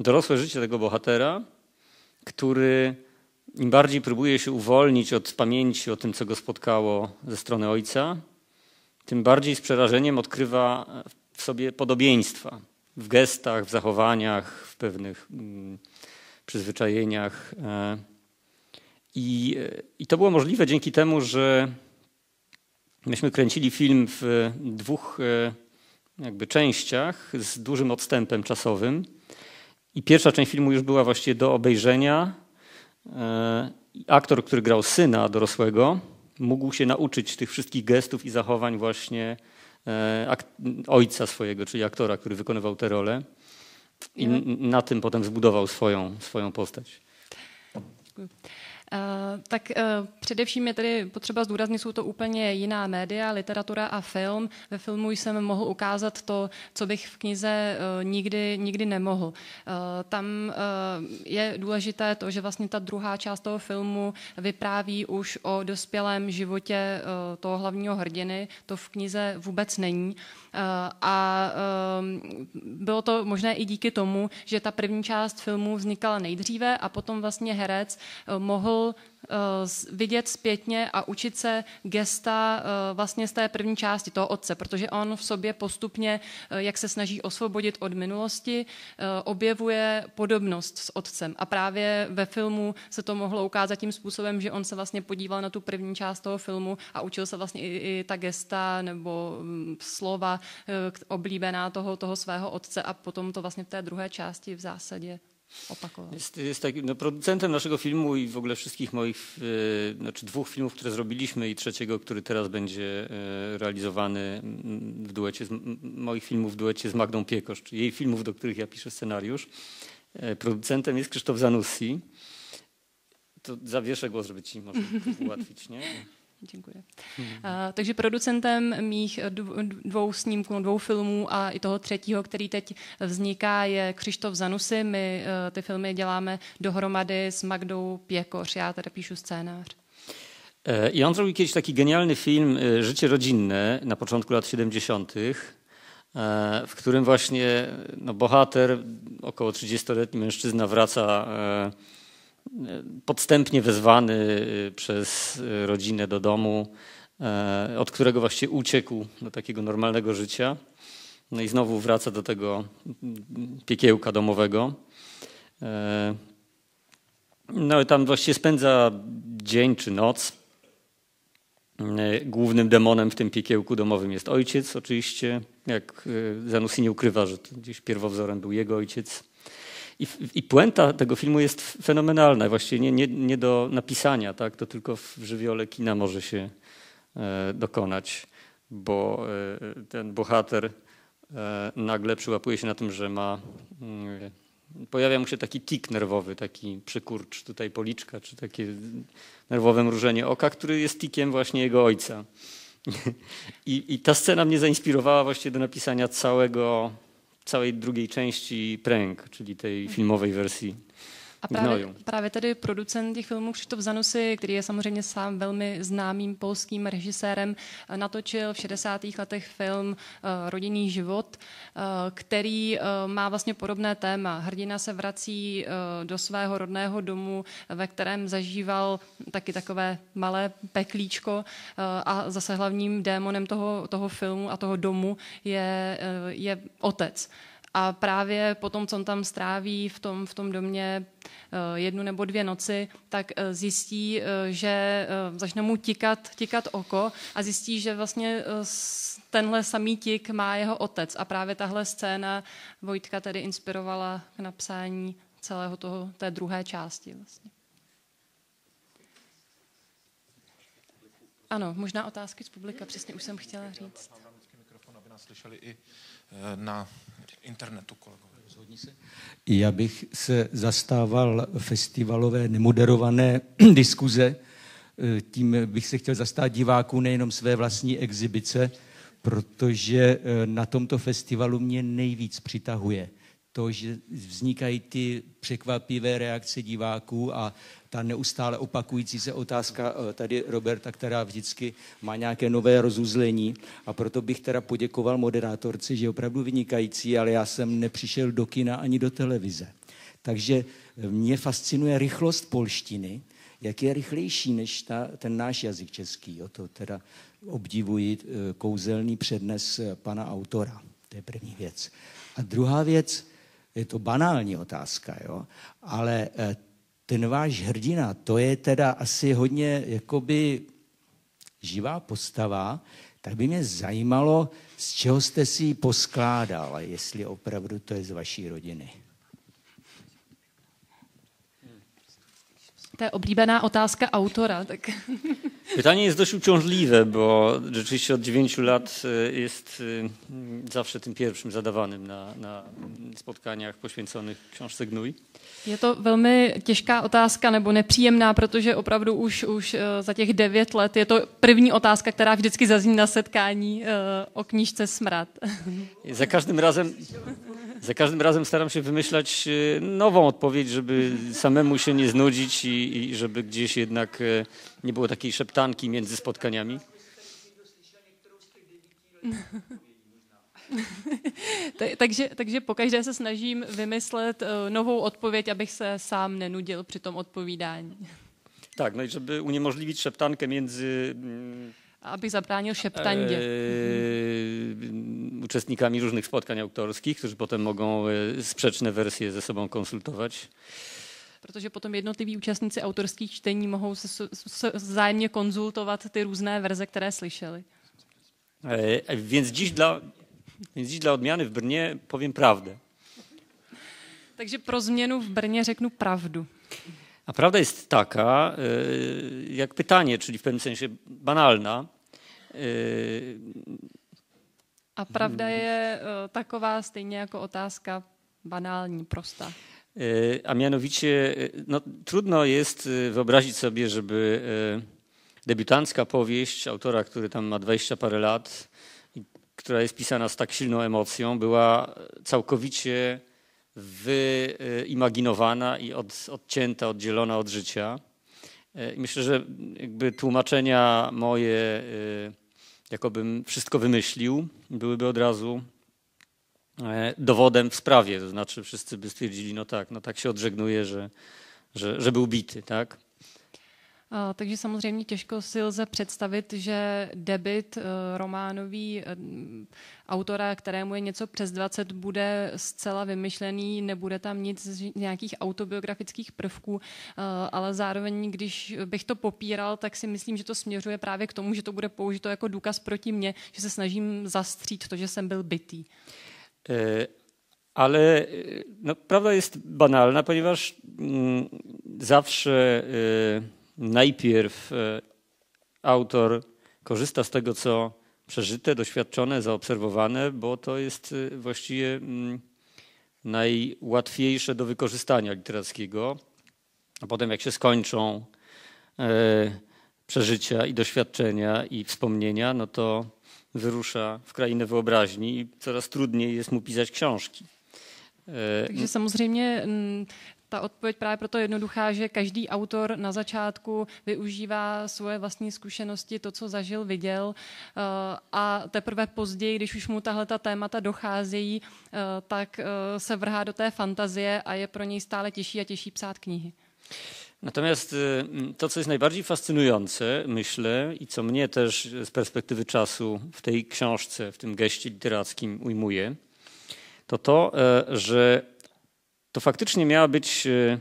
dorosłe życie tego bohatera, który im bardziej próbuje się uwolnić od pamięci o tym, co go spotkało ze strony ojca, tym bardziej z przerażeniem odkrywa w sobie podobieństwa w gestach, w zachowaniach, w pewnych mm, przyzwyczajeniach. E, I, I to było możliwe dzięki temu, że myśmy kręcili film w dwóch e, jakby częściach z dużym odstępem czasowym. I pierwsza część filmu już była właściwie do obejrzenia aktor, który grał syna dorosłego, mógł się nauczyć tych wszystkich gestów i zachowań właśnie e, ojca swojego, czyli aktora, który wykonywał tę rolę. I na tym potem zbudował swoją, swoją postać. Eh, tak eh, především je tedy potřeba zdůraznit, jsou to úplně jiná média, literatura a film. Ve filmu jsem mohl ukázat to, co bych v knize eh, nikdy, nikdy nemohl. Tam je důležité to, že vlastně ta druhá část toho filmu vypráví už o dospělém životě toho hlavního hrdiny. To v knize vůbec není. A bylo to možné i díky tomu, že ta první část filmu vznikala nejdříve a potom vlastně herec mohl Eh, vidět zpětně a učit se gesta eh, vlastně z té první části toho otce, protože on v sobě postupně, eh, jak se snaží osvobodit od minulosti, objevuje podobnost s otcem. A právě ve filmu se to mohlo ukázat tím způsobem, že on se vlastně podíval na tu první část toho filmu a učil se vlastně i, i ta gesta nebo mm, slova oblíbená toho, toho svého otce a potom to vlastně v té druhé části v zásadě Jest, jest no, producentem naszego filmu i w ogóle wszystkich moich, e, znaczy dwóch filmów, które zrobiliśmy i trzeciego, który teraz będzie e, realizowany w duecie, z, moich filmów w duecie z Magdą Piekosz, czyli jej filmów, do których ja piszę scenariusz. E, producentem jest Krzysztof Zanussi. To zawieszę głos, żeby ci może ułatwić, nie? Děkuji. Hmm. Uh, takže producentem mých dvou snímků, dvou filmů a i toho třetího, který teď vzniká, je Křištof Zanusy. My uh, ty filmy děláme dohromady s Magdou Pěkoř. Já teda píšu scénář. E, I on zrobił kiedyś taki genialny film Życie rodzinne na początku lat 70., e, w którym właśnie no, bohater, około 30-letni mężczyzna wraca podstępnie wezwany y, przez y, rodzinę do domu, e, od którego właściwie uciekł do takiego normalnego życia. No i znowu wraca do tego piekiełka domowego. No i tam właściwie spędza dzień czy noc. Głównym demonem w tym piekiełku domowym jest ojciec, oczywiście. Jak Zanussi nie ukrywa, że gdzieś pierwowzorem był jego ojciec. I, I puenta tego filmu jest fenomenalna, właściwie nie, nie, nie do napisania, tak? to tylko w żywiole kina może się e, dokonać, bo e, ten bohater e, nagle przyłapuje się na tym, że ma. Mm, pojawia mu się taki tik nerwowy, taki przykurcz tutaj policzka, czy takie nerwowe mrużenie oka, który jest tikiem właśnie jego ojca. I, I ta scena mnie zainspirowała właśnie do napisania całego całej drugiej części Pręg, czyli tej filmowej wersji A právě, právě tedy producent těch filmů Krzysztof Zanusy, který je samozřejmě sám velmi známým polským režisérem, natočil v 60. letech film Rodinný život, který má vlastně podobné téma. Hrdina se vrací do svého rodného domu, ve kterém zažíval taky takové malé peklíčko a zase hlavním démonem toho, toho filmu a toho domu je, je otec. A právě potom, co on tam stráví v tom, v tom domě eh, jednu nebo dvě noci, tak eh, zjistí, eh, že začne mu tikat, tikat oko a zjistí, že vlastně tenhle samý tik má jeho otec. A právě tahle scéna Vojtka tedy inspirovala k napsání celého toho, té druhé části. Vlastně. Ano, možná otázky z publika, přesně už jsem chtěla říct. Mikrofon, aby nás slyšeli i na internetu, kolegové. Já bych se zastával festivalové nemoderované diskuze. Tím bych se chtěl zastát diváků nejenom své vlastní exibice, protože eh, na tomto festivalu mě nejvíc přitahuje to, že vznikají ty překvapivé reakce diváků a ta neustále opakující se otázka eh, tady Roberta, která vždycky má nějaké nové rozuzlení a proto bych teda poděkoval moderátorci, že je opravdu vynikající, ale já jsem nepřišel do kina ani do televize. Takže eh, mě fascinuje rychlost polštiny, jak je rychlejší než ta, ten náš jazyk český. O to teda obdivuji eh, kouzelný přednes pana autora. To je první věc. A druhá věc, je to banální otázka, jo? ale eh, ten váš hrdina, to je teda asi hodně jakoby živá postava, tak by mě zajímalo, z čeho jste si ji poskládal, jestli opravdu to je z vaší rodiny. To je oblíbená otázka autora. Tak. Pytanie jest dość uciążliwe, bo rzeczywiście od 9 lat e, jest e, zawsze tym pierwszym zadawanym na, na spotkaniach poświęconych książce Gnój. Je to velmi těžká otázka nebo nepříjemná, protože opravdu už, už e, za těch devět let je to první otázka, která vždycky zazní na setkání o knížce Smrad. Za každým razem za każdym razem staram się wymyślać e, nową odpowiedź, żeby samemu się nie znudzić i, i żeby gdzieś jednak e, nie było takiej szeptanki między spotkaniami. takže, takže pokaždé se snažím vymyslet e, novou odpověď, abych se sám nenudil při tom odpovídání. Tak, no i żeby uniemożliwić szeptankę między mm, aby zabránil szeptandě. E, uczestnikami różnych spotkań autorskich, którzy potem mogą e, sprzeczne wersje ze sobą konsultować. Protože potom jednotliví účastníci autorských čtení mohou se, se vzájemně konzultovat ty různé verze, které slyšeli. E, więc, dziś dla, więc dziś dla odmiany w Brnie powiem prawdę. Takže pro změnu v Brně řeknu pravdu. A prawda jest taka, e, jak pytanie, czyli w pewnym sensie banalna. E, A pravda je e, taková stejně jako otázka banální, prostá. A mianowicie, no, trudno jest wyobrazić sobie, żeby debiutancka powieść autora, który tam ma 20 parę lat, która jest pisana z tak silną emocją, była całkowicie wyimaginowana i od, odcięta, oddzielona od życia. E, myślę, że jakby tłumaczenia moje, e, jakobym wszystko wymyślił, byłyby od razu e, dowodem w sprawie. To znaczy wszyscy by stwierdzili, no tak, no tak się odżegnuje, że, że, że był bity, tak? Takže samozřejmě těžko si lze představit, že debit eh, románový eh, autora, kterému je něco přes 20, bude zcela vymyšlený, nebude tam nic z nějakých autobiografických prvků, eh, ale zároveň, když bych to popíral, tak si myslím, že to směřuje právě k tomu, že to bude použito jako důkaz proti mně, že se snažím zastřít to, že jsem byl bytý. Ale no, prawda jest banalna, ponieważ mm, zawsze najpierw e, autor korzysta z tego, co przeżyte, doświadczone, zaobserwowane, bo to jest e, właściwie mm, najłatwiejsze do wykorzystania literackiego. A potem, jak się skończą e, przeżycia i doświadczenia i wspomnienia, no to wyrusza w krainę wyobraźni i coraz trudniej jest mu pisać książki. Takže samozřejmě ta odpověď právě proto je jednoduchá, že každý autor na začátku využívá svoje vlastní zkušenosti, to, co zažil, viděl a teprve později, když už mu tahle ta témata docházejí, tak se vrhá do té fantazie a je pro něj stále těžší a těžší psát knihy. Natomiast to, co jest najbardziej fascynujące, myślę, i co mnie też z perspektywy czasu w tej książce, w tym geście literackim ujmuje, to to, że to faktycznie miała być, e,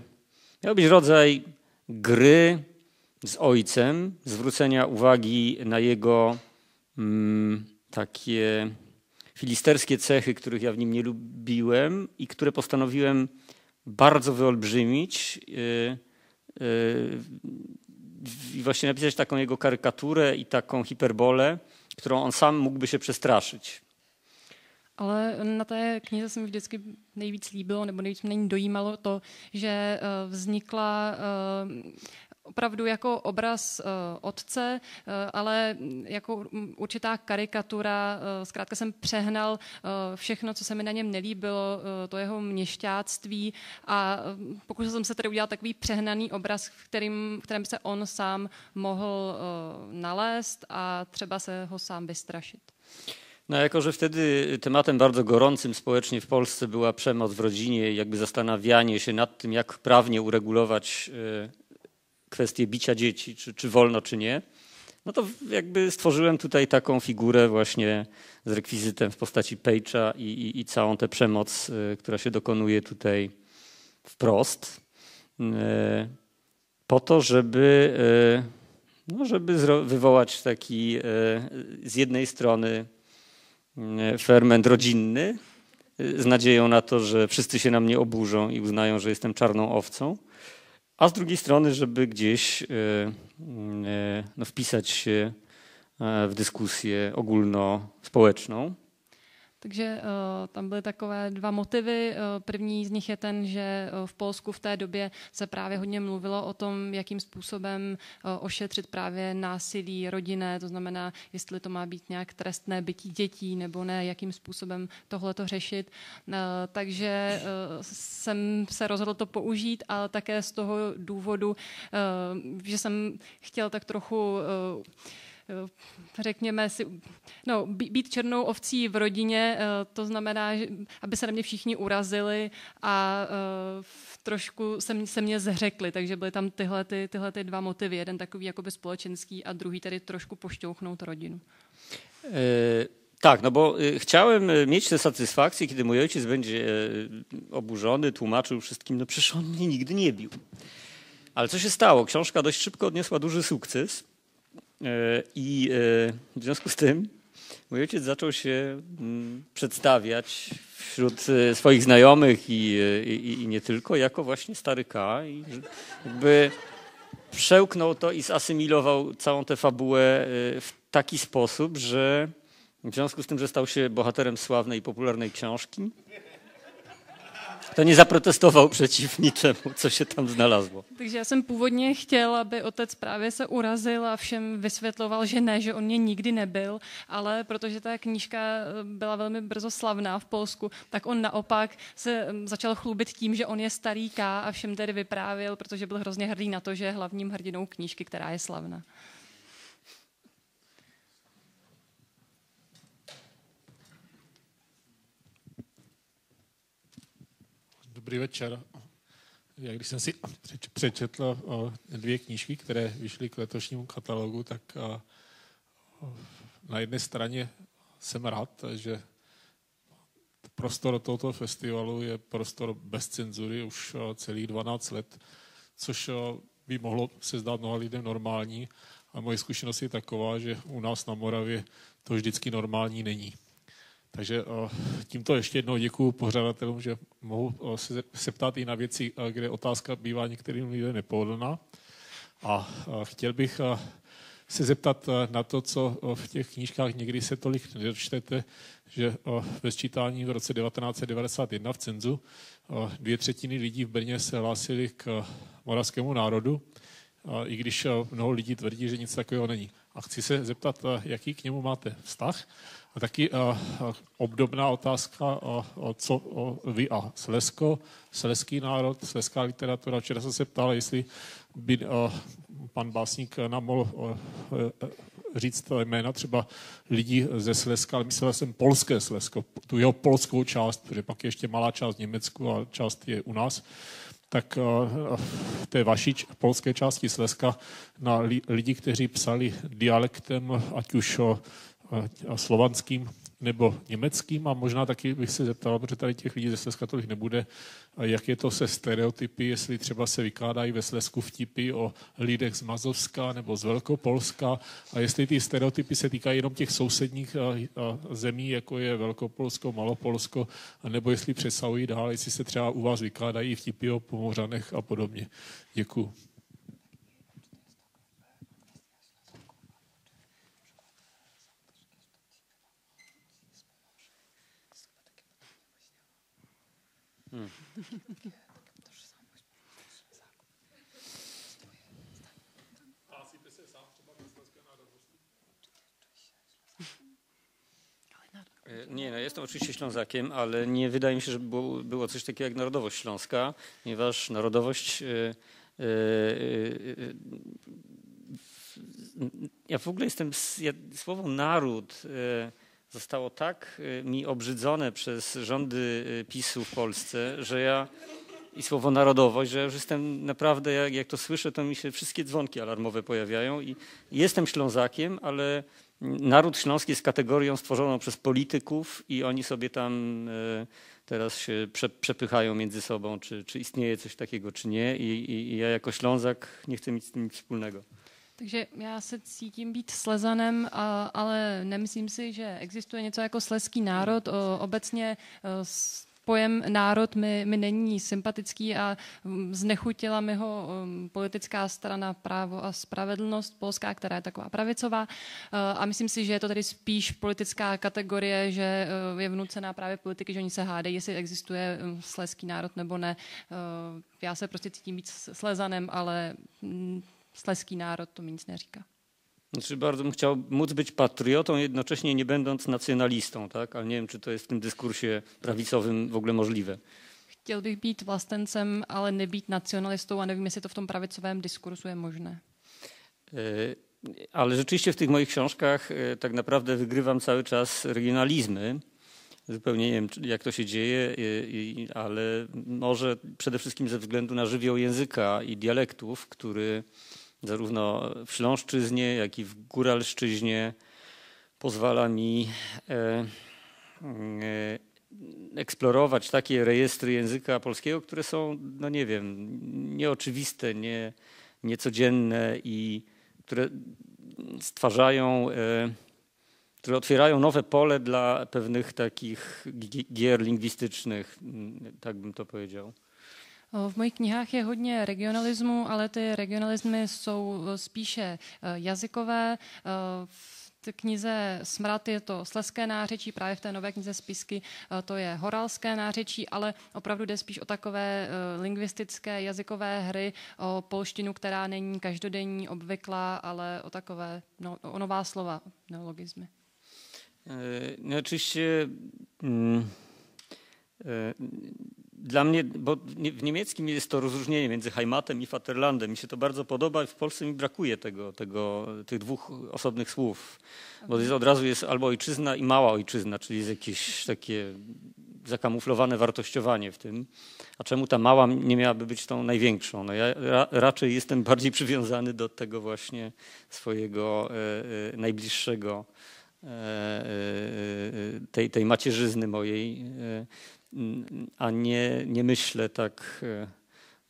miał być rodzaj gry z ojcem, zwrócenia uwagi na jego mm, takie filisterskie cechy, których ja w nim nie lubiłem i które postanowiłem bardzo wyolbrzymić e, i właśnie napisać taką jego karykaturę i taką hiperbolę, którą on sam mógłby się przestraszyć. Ale na té knize se mi vždycky nejvíc líbilo, nebo nejvíc mě dojímalo to, že vznikla opravdu jako obraz uh, otce, ale jako určitá karikatura. Zkrátka jsem přehnal všechno, co se mi na něm nelíbilo, to jeho měšťáctví a pokusil jsem se tedy udělat takový přehnaný obraz, v kterým, v kterém se on sám mohl nalézt a třeba se ho sám vystrašit. No jako, że wtedy tematem bardzo gorącym społecznie w Polsce była przemoc w rodzinie, jakby zastanawianie się nad tym, jak prawnie uregulować kwestię bicia dzieci, czy, czy wolno, czy nie, no to jakby stworzyłem tutaj taką figurę właśnie z rekwizytem w postaci Page'a i, i, i, całą tę przemoc, y, która się dokonuje tutaj wprost, y, po to, żeby, no, żeby wywołać taki z jednej strony ferment rodzinny, z nadzieją na to, że wszyscy się na mnie oburzą i uznają, że jestem czarną owcą, a z drugiej strony, żeby gdzieś e, e, no, wpisać się e, w dyskusję ogólnospołeczną. Takže uh, tam byly takové dva motivy. Uh, první z nich je ten, že uh, v Polsku v té době se právě hodně mluvilo o tom, jakým způsobem ošetřit právě násilí rodinné, to znamená, jestli to má být nějak trestné bytí dětí nebo ne, jakým způsobem tohle to řešit. Takže jsem se rozhodl to použít, ale také z toho důvodu, že jsem chtěl tak trochu Eh, řekněme si, no, být černou ovcí v rodině, eh, to znamená, aby se na mě všichni urazili a eh, trošku se, se mě zřekli, takže byly tam tyhle, ty, tyhle ty dva motivy, jeden takový jakoby společenský a druhý tedy trošku pošťouchnout rodinu. E tak, no bo chciałem mieć tę satysfakcję, kiedy mój ojciec będzie oburzony, tłumaczył wszystkim, no przecież on mnie nigdy nie bił. Ale co się stało? Książka dość szybko odniosła duży sukces. E, I e, w związku z tym mój ojciec zaczął się mm, przedstawiać wśród e, swoich znajomych i, i, i nie tylko jako właśnie stary K. I jakby przełknął to i zasymilował całą tę fabułę w taki sposób, że w związku z tym, że stał się bohaterem sławnej i popularnej książki, to nie zaprotestował przeciw niczemu, co się tam znalazło. Takže já jsem původně chtěl, aby otec právě se urazil a všem vysvětloval, že ne, že on mě nikdy nebyl, ale protože ta knížka eh, byla velmi brzo slavná v Polsku, tak on naopak se mm, začal chlubit tím, že on je starý K a všem tedy vyprávěl, protože byl hrozně hrdý na to, že je hlavním hrdinou knížky, která je slavná. Dobrý večer. Jak když jsem si přečetl dvě knížky, které vyšly k letošnímu katalogu, tak na jedné straně jsem rád, že prostor tohoto festivalu je prostor bez cenzury už celých 12 let, což by mohlo se zdát mnoha lidem normální. A moje zkušenost je taková, že u nás na Moravě to vždycky normální není. Takže tímto ještě jednou děkuji pořadatelům, že mohu se ptát i na věci, kde otázka bývá některým lidem nepohodlná. A chtěl bych se zeptat na to, co v těch knížkách někdy se tolik nedočtete, že ve sčítání v roce 1991 v cenzu dvě třetiny lidí v Brně se hlásili k moravskému národu, i když mnoho lidí tvrdí, že nic takového není. A chci se zeptat, jaký k němu máte vztah? A taky uh, obdobná otázka, uh, co uh, vy a Slesko, sleský národ, sleská literatura. Včera jsem se ptal, jestli by uh, pan básník nám mohl uh, říct jména třeba lidí ze Slezska, ale myslel jsem polské Slezsko, tu jeho polskou část, protože pak je ještě malá část v Německu a část je u nás tak v té vaší polské části Slezska na lidi, kteří psali dialektem, ať už slovanským nebo německým a možná taky bych se zeptal, protože tady těch lidí ze Slezska tolik nebude, jak je to se stereotypy, jestli třeba se vykládají ve Slezsku vtipy o lidech z Mazovska nebo z Velkopolska a jestli ty stereotypy se týkají jenom těch sousedních zemí, jako je Velkopolsko, Malopolsko, nebo jestli přesahují dál, jestli se třeba u vás vykládají vtipy o pomořanech a podobně. Děkuji. Hmm. Nie, no jestem oczywiście Ślązakiem, ale nie wydaje mi się, że było, było coś takiego jak narodowość śląska, ponieważ narodowość. Yy, yy, yy, ja w ogóle jestem. Ja, słowo naród zostało tak y, mi obrzydzone przez rządy y, PiSu w Polsce, że ja i słowo narodowość, że już jestem naprawdę, jak, jak to słyszę, to mi się wszystkie dzwonki alarmowe pojawiają i jestem Ślązakiem, ale naród śląski jest kategorią stworzoną przez polityków i oni sobie tam y, teraz się prze, przepychają między sobą, czy, czy istnieje coś takiego, czy nie I, i, i ja jako Ślązak nie chcę mieć z tym nic wspólnego. Takže já se cítím být slezanem, ale nemyslím si, že existuje něco jako sleský národ. Obecně pojem národ mi, mi není sympatický a znechutila mi ho um, politická strana Právo a spravedlnost polská, která je taková pravicová. A myslím si, že je to tady spíš politická kategorie, že je vnucená právě politiky, že oni se hádají, jestli existuje sleský národ nebo ne. Já se prostě cítím být slezanem, ale sleský národ, to mi nic neříká. Znaczy bardzo bym chciał móc być patriotą, jednocześnie nie będąc nacjonalistą, tak? ale nie wiem, czy to jest w tym dyskursie prawicowym w ogóle możliwe. Chtěl bych být vlastencem, ale nebýt nacionalistą a nevím, jestli to v tom pravicovém diskursu je možné. E, ale rzeczywiście w tych moich książkach e, tak naprawdę wygrywam cały czas regionalizmy. Zupełnie nie wiem, jak to się dzieje, e, ale może przede wszystkim ze względu na żywioł języka i dialektów, który zarówno w Śląszczyźnie, jak i w Góralszczyźnie pozwala mi e, e, eksplorować takie rejestry języka polskiego, które są, no nie wiem, nieoczywiste, nie, niecodzienne i które stwarzają, e, które otwierają nowe pole dla pewnych takich gier lingwistycznych, tak bym to powiedział. V mojich knihách je hodně regionalismu, ale ty regionalismy jsou spíše jazykové. V knize Smrad je to sleské nářečí, právě v té nové knize Spisky to je horalské nářečí, ale opravdu jde spíš o takové lingvistické jazykové hry, o polštinu, která není každodenní, obvyklá, ale o takové no, o nová slova, neologizmy. No oczywiście mm, dla mnie, bo w niemieckim jest to rozróżnienie między Heimatem i Vaterlandem. Mi się to bardzo podoba i w Polsce mi brakuje tego, tego, tych dwóch osobnych słów. Bo jest, od razu jest albo ojczyzna i mała ojczyzna, czyli jest jakieś takie zakamuflowane wartościowanie w tym. A czemu ta mała nie miałaby być tą największą? No ja ra, raczej jestem bardziej przywiązany do tego właśnie swojego e, e, najbliższego, e, e, e tej, tej macierzyzny mojej e, a nie, nie myślę tak e,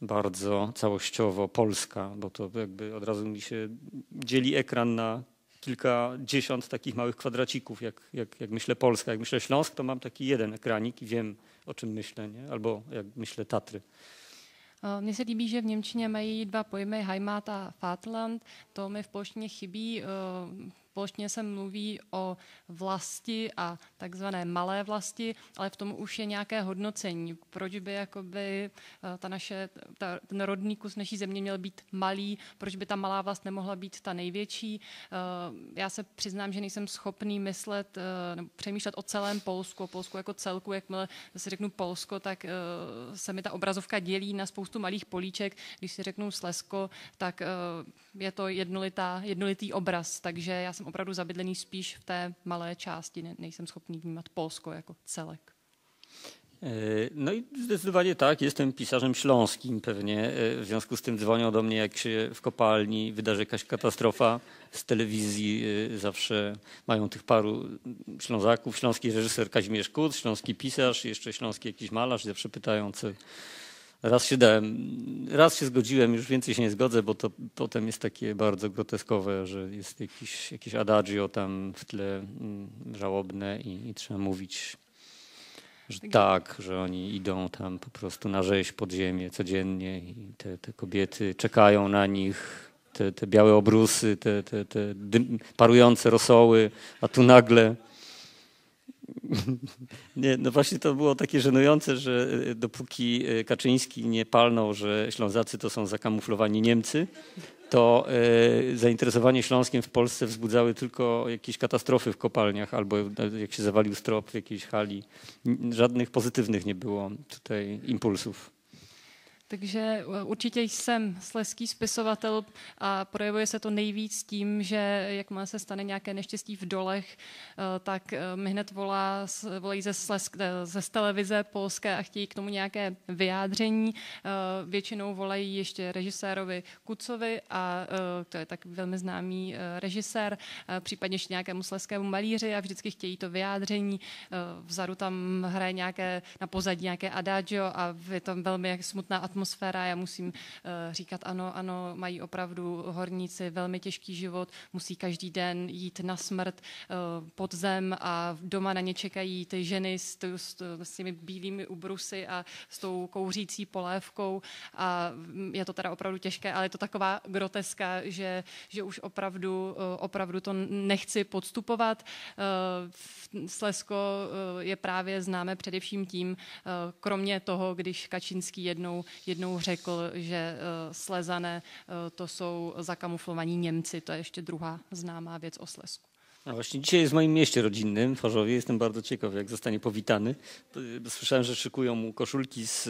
bardzo całościowo Polska, bo to jakby od razu mi się dzieli ekran na kilkadziesiąt takich małych kwadracików, jak, jak, jak myślę Polska. Jak myślę Śląsk, to mam taki jeden ekranik i wiem, o czym myślę, nie? albo jak myślę Tatry. Mně se líbí, že v Němčině mají dva pojmy Heimat a Vaterland. To mi v polštině chybí. Polštině se mluví o vlasti a takzvané malé vlasti, ale v tom už je nějaké hodnocení. Proč by jakoby ta naše, ta, ten rodný kus naší země měl být malý, proč by ta malá vlast nemohla být ta největší. Já se přiznám, že nejsem schopný myslet nebo přemýšlet o celém Polsku, o Polsku jako celku, jakmile si řeknu Polsko, tak se mi ta obrazovka dělí na spoustu malých políček. Když si řeknu Slesko, tak je to jednolitá, jednolitý obraz, takže já jsem opravdu zabydlený spíš v té malé části, ne, nejsem schopný vnímat Polsko jako celek. E, no i zdecydowanie tak, jestem pisarzem śląskim pewnie. E, w związku z tym dzwonią do mnie, jak się w kopalni wydarzy jakaś katastrofa. Z telewizji e, zawsze mają tych paru Ślązaków. Śląski reżyser Kazimierz Kut, śląski pisarz, jeszcze śląski jakiś malarz. Zawsze pytają, co, Raz się dałem, raz się zgodziłem, już więcej się nie zgodzę, bo to potem jest takie bardzo groteskowe, że jest jakiś, jakieś adagio tam w tle mm, żałobne i, i trzeba mówić, że tak, że oni idą tam po prostu na rzeź pod ziemię codziennie i te, te kobiety czekają na nich, te, te białe obrusy, te, te, te dym, parujące rosoły, a tu nagle Nie, no właśnie to było takie żenujące, że e, dopóki e, Kaczyński nie palnął, że Ślązacy to są zakamuflowani Niemcy, to e, zainteresowanie Śląskiem w Polsce wzbudzały tylko jakieś katastrofy w kopalniach albo jak się zawalił strop w jakiejś hali. Żadnych pozytywnych nie było tutaj impulsów. Takže eh, určitě jsem sleský spisovatel a projevuje se to nejvíc tím, že jakmile se stane nějaké neštěstí v dolech, eh, tak eh, mi hned volá, volají ze, slesk, ze televize polské a chtějí k tomu nějaké vyjádření. Většinou volají ještě režisérovi Kucovi a to je tak velmi známý režisér, případně ještě nějakému sleskému malíři a vždycky chtějí to vyjádření. Vzadu tam hraje nějaké, na pozadí nějaké adagio a je tam velmi smutná atmosféra atmosféra. Já musím uh, říkat, ano, ano, mají opravdu horníci velmi těžký život, musí každý den jít na smrt uh, pod zem a doma na ně čekají ty ženy s, s, s těmi bílými ubrusy a s tou kouřící polévkou a je to teda opravdu těžké, ale je to taková groteska, že, že už opravdu, uh, opravdu to nechci podstupovat. Slesko je právě známe především tím, kromě toho, když Kačinský jednou jednou řekl, že eh, slezané eh, to jsou zakamuflovaní Němci. To je ještě druhá známá věc o Slesku. A właśnie dzisiaj jest w moim mieście rodzinnym, w Chorzowie. Jestem bardzo ciekaw, jak zostanie powitany. Słyszałem, że szykują mu koszulki z,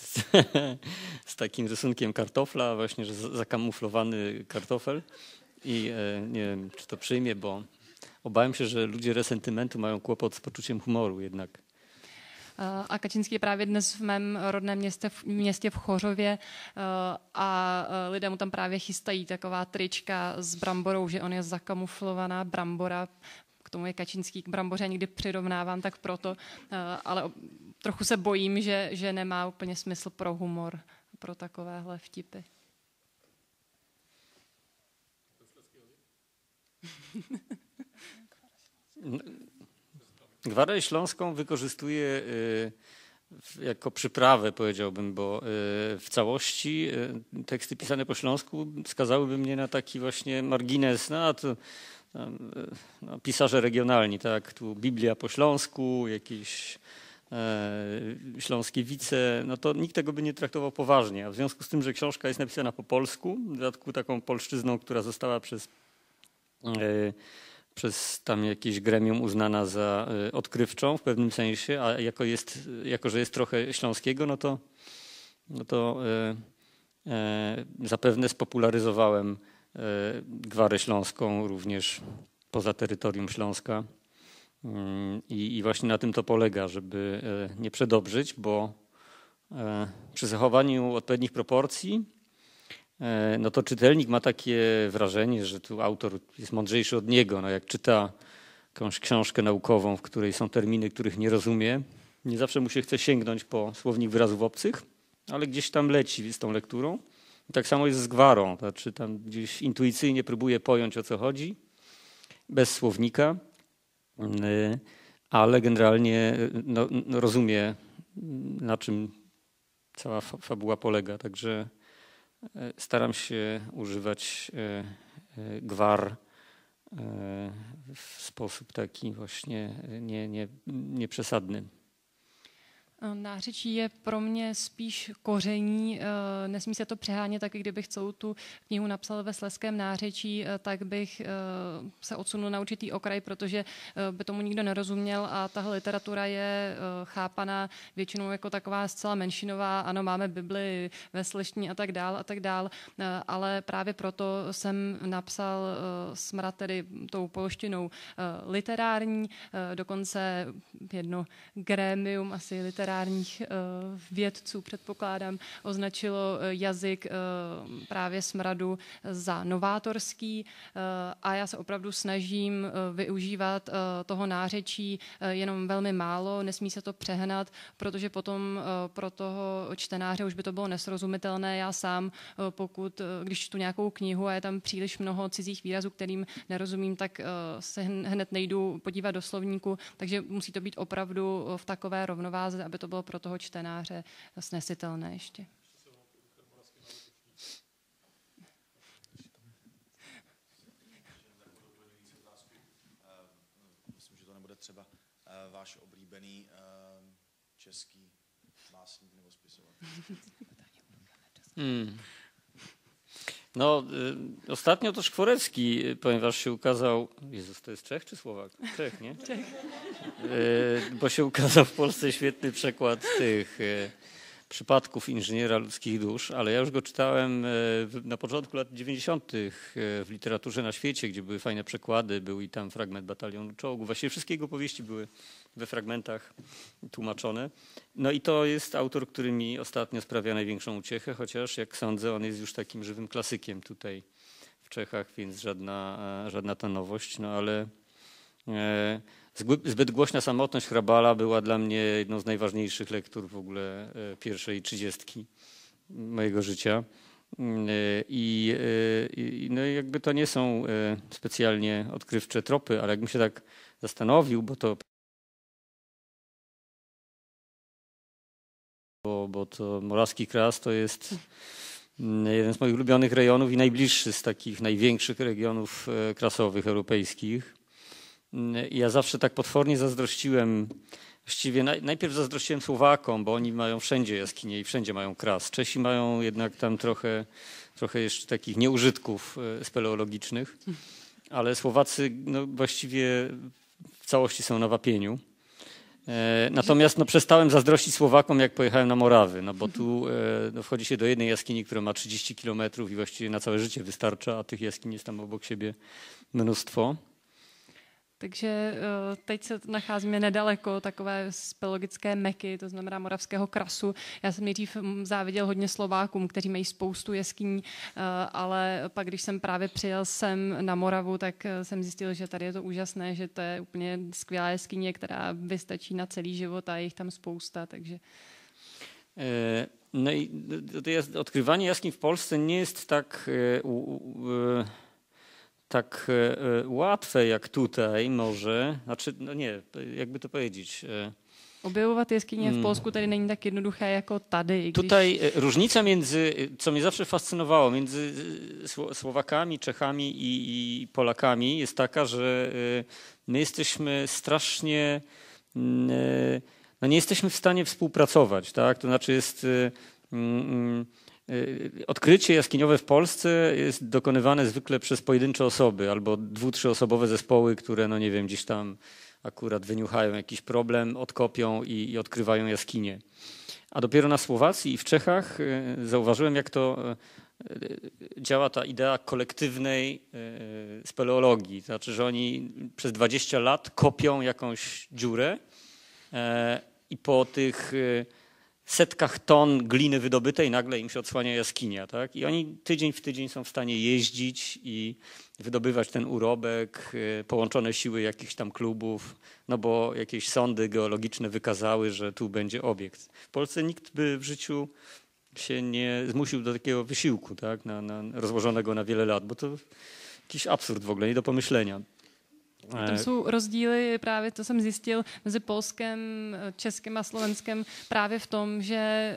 z, z takim rysunkiem kartofla, właśnie, że zakamuflowany kartofel. I e, nie wiem, czy to przyjmie, bo obawiam się, że ludzie resentymentu mają kłopot z poczuciem humoru jednak. A Kačinský je právě dnes v mém rodném městě, v městě v Chořově eh, a eh, lidé mu tam právě chystají taková trička s bramborou, že on je zakamuflovaná brambora, k tomu je Kačinský k bramboře někdy přirovnávám, tak proto, eh, ale trochu se bojím, že, že nemá úplně smysl pro humor, pro takovéhle vtipy. Gwarę Śląską wykorzystuje y, jako przyprawę, powiedziałbym, bo y, w całości y, teksty pisane po śląsku skazałyby mnie na taki właśnie margines, no, to, no, pisarze regionalni, tak, tu Biblia po śląsku, jakieś e, śląskie wice, no to nikt tego by nie traktował poważnie. A w związku z tym, że książka jest napisana po polsku, w dodatku taką polszczyzną, która została przez e, przez tam jakieś gremium uznana za y, odkrywczą w pewnym sensie, a jako, jest, jako że jest trochę śląskiego, no to, no to e, e, zapewne spopularyzowałem e, gwarę śląską również poza terytorium Śląska. Mm, I, I, właśnie na tym to polega, żeby nie przedobrzyć, bo przy zachowaniu odpowiednich proporcji no to czytelnik ma takie wrażenie, że tu autor jest mądrzejszy od niego. No jak czyta jakąś książkę naukową, w której są terminy, których nie rozumie, nie zawsze mu się chce sięgnąć po słownik wyrazów obcych, ale gdzieś tam leci z tą lekturą. I tak samo jest z gwarą, to znaczy tam gdzieś intuicyjnie próbuje pojąć o co chodzi, bez słownika, e, ale generalnie no, no rozumie na czym cała fabuła polega. Także E, staram się używać e, e, gwar w sposób taki właśnie nie, nie, nieprzesadny. Nářečí je pro mě spíš koření, eh, nesmí se to přehánět, tak kdybych celou tu knihu napsal ve sleském nářečí, eh, tak bych eh, se odsunul na určitý okraj, protože by tomu nikdo nerozuměl a tahle literatura je chápaná většinou jako taková zcela menšinová, ano, máme Bibli ve sleštní a tak dál a tak dál, ale právě proto jsem napsal smrad tedy tou polštinou literární, dokonce jedno grémium asi literární literárních eh, vědců, předpokládám, označilo eh, jazyk eh, právě smradu za novátorský a já se opravdu snažím využívat toho nářečí jenom velmi málo, nesmí se to přehnat, protože potom pro toho čtenáře už by to bylo nesrozumitelné. Já sám, pokud, když čtu nějakou knihu a je tam příliš mnoho cizích výrazů, kterým nerozumím, tak se hned nejdu podívat do slovníku, takže musí to být opravdu v takové rovnováze, aby to bylo pro toho čtenáře snesitelné ještě. Myslím, že to nebude třeba eh, váš oblíbený eh, český básník nebo spisovatel. Hmm. No, y, ostatnio to Szkworecki, ponieważ się ukazał, Jezus, to jest Czech czy Słowak? Czech, nie? Czech. Y, bo się ukazał w Polsce świetny przekład tych y, przypadków inżyniera ludzkich dusz, ale ja już go czytałem na początku lat 90. w literaturze na świecie, gdzie były fajne przekłady, był i tam fragment Batalionu Czołgu. Właściwie wszystkie jego powieści były we fragmentach tłumaczone. No i to jest autor, który mi ostatnio sprawia największą uciechę, chociaż jak sądzę, on jest już takim żywym klasykiem tutaj w Czechach, więc żadna, żadna ta nowość, no ale e, zbyt głośna samotność Hrabala była dla mnie jedną z najważniejszych lektur w ogóle e, pierwszej trzydziestki mojego życia. E, I, I, no jakby to nie są specjalnie odkrywcze tropy, ale jakbym się tak zastanowił, bo to bo, bo to Morawski Kras to jest mm, jeden z moich ulubionych rejonów i najbliższy z takich największych regionów e, krasowych europejskich. Mm, ja zawsze tak potwornie zazdrościłem, właściwie najpierw zazdrościłem Słowakom, bo oni mają wszędzie jaskinie i wszędzie mają kras. Czesi mają jednak tam trochę, trochę jeszcze takich nieużytków e, speleologicznych, ale Słowacy no, właściwie w całości są na wapieniu. E, natomiast no, przestałem zazdrościć Słowakom, jak pojechałem na Morawy, no bo tu e, no, wchodzi się do jednej jaskini, która ma 30 kilometrów i właściwie na całe życie wystarcza, a tych jaskiń jest tam obok siebie mnóstwo. Takže eh, teď se nacházíme nedaleko takové speleologické meky, to znamená moravského krasu. Já jsem nejdřív hm, záviděl hodně Slovákům, kteří mají spoustu jeskyní, eh, ale pak, když jsem právě přijel sem na Moravu, tak eh, jsem zjistil, že tady je to úžasné, že to je úplně skvělá jeskyně, která vystačí na celý život a je jich tam spousta, takže... No i odkrywanie jaskiń w Polsce nie jest tak e, e, łatwe jak tutaj może, znaczy, no nie, jakby to powiedzieć. E, Objevovat jeskyně w mm. Polsku tady není tak jednoduché jako tady. Tutaj różnica między, co mnie zawsze fascynowało, między Słowakami, Czechami i, i Polakami jest taka, że my jesteśmy strasznie, no nie jesteśmy w stanie współpracować, tak? To znaczy jest mm, mm, odkrycie jaskiniowe w Polsce jest dokonywane zwykle przez pojedyncze osoby albo dwu, trzyosobowe zespoły, które, no nie wiem, gdzieś tam akurat wyniuchają jakiś problem, odkopią i, i odkrywają jaskinie. A dopiero na Słowacji i w Czechach y, zauważyłem, jak to y, działa ta idea kolektywnej speleologii. Znaczy, że oni przez 20 lat kopią jakąś dziurę i po tych setkach ton gliny wydobytej nagle im się odsłania jaskinia. Tak? I oni tydzień w tydzień są w stanie jeździć i wydobywać ten urobek, y, połączone siły jakichś tam klubów, no bo jakieś sądy geologiczne wykazały, że tu będzie obiekt. W Polsce nikt by w życiu się nie zmusił do takiego wysiłku, tak? na, na rozłożonego na wiele lat, bo to jakiś absurd w ogóle, nie do pomyślenia. Tam jsou rozdíly, právě to jsem zjistil, mezi Polskem, Českem a Slovenskem právě v tom, že eh,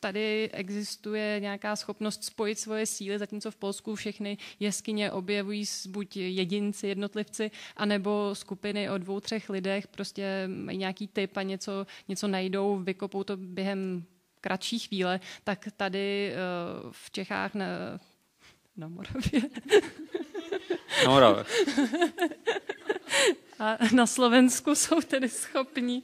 tady existuje nějaká schopnost spojit svoje síly, zatímco v Polsku všechny jeskyně objevují buď jedinci, jednotlivci, anebo skupiny o dvou, třech lidech, prostě mají nějaký typ a něco, něco najdou, vykopou to během kratší chvíle, tak tady eh, v Čechách na, na Moravě. Na Moravě. A na Slovensku jsou tedy schopní,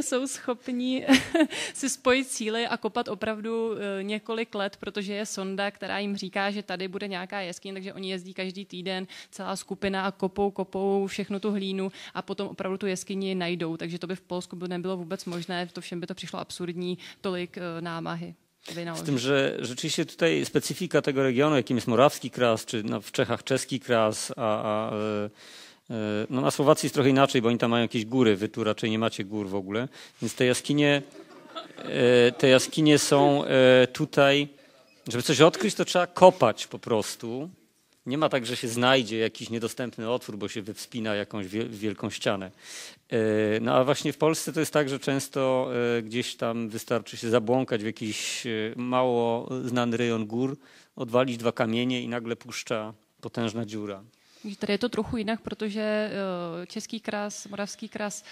jsou schopní si spojit síly a kopat opravdu eh, několik let, protože je sonda, která jim říká, že tady bude nějaká jeskyně, takže oni jezdí každý týden, celá skupina a kopou, kopou všechnu tu hlínu a potom opravdu tu jeskyni najdou. Takže to by v Polsku by nebylo vůbec možné, to všem by to přišlo absurdní, tolik eh, námahy. Z tym, że rzeczywiście tutaj specyfika tego regionu, jakim jest morawski kras, czy no, w Czechach czeski kras, a, a e, E, no na Słowacji jest trochę inaczej, bo oni tam mają jakieś góry, wy tu raczej nie macie gór w ogóle. Więc te jaskinie, e, te jaskinie są tutaj, żeby coś odkryć, to trzeba kopać po prostu. Nie ma tak, że się znajdzie jakiś niedostępny otwór, bo się wspina jakąś wielką ścianę. No a właśnie w Polsce to jest tak, że często gdzieś tam wystarczy się zabłąkać w jakiś mało znany rejon gór, odwalić dwa kamienie i nagle puszcza potężna dziura. Tady je to trochu jinak, protože český kras, moravský kras,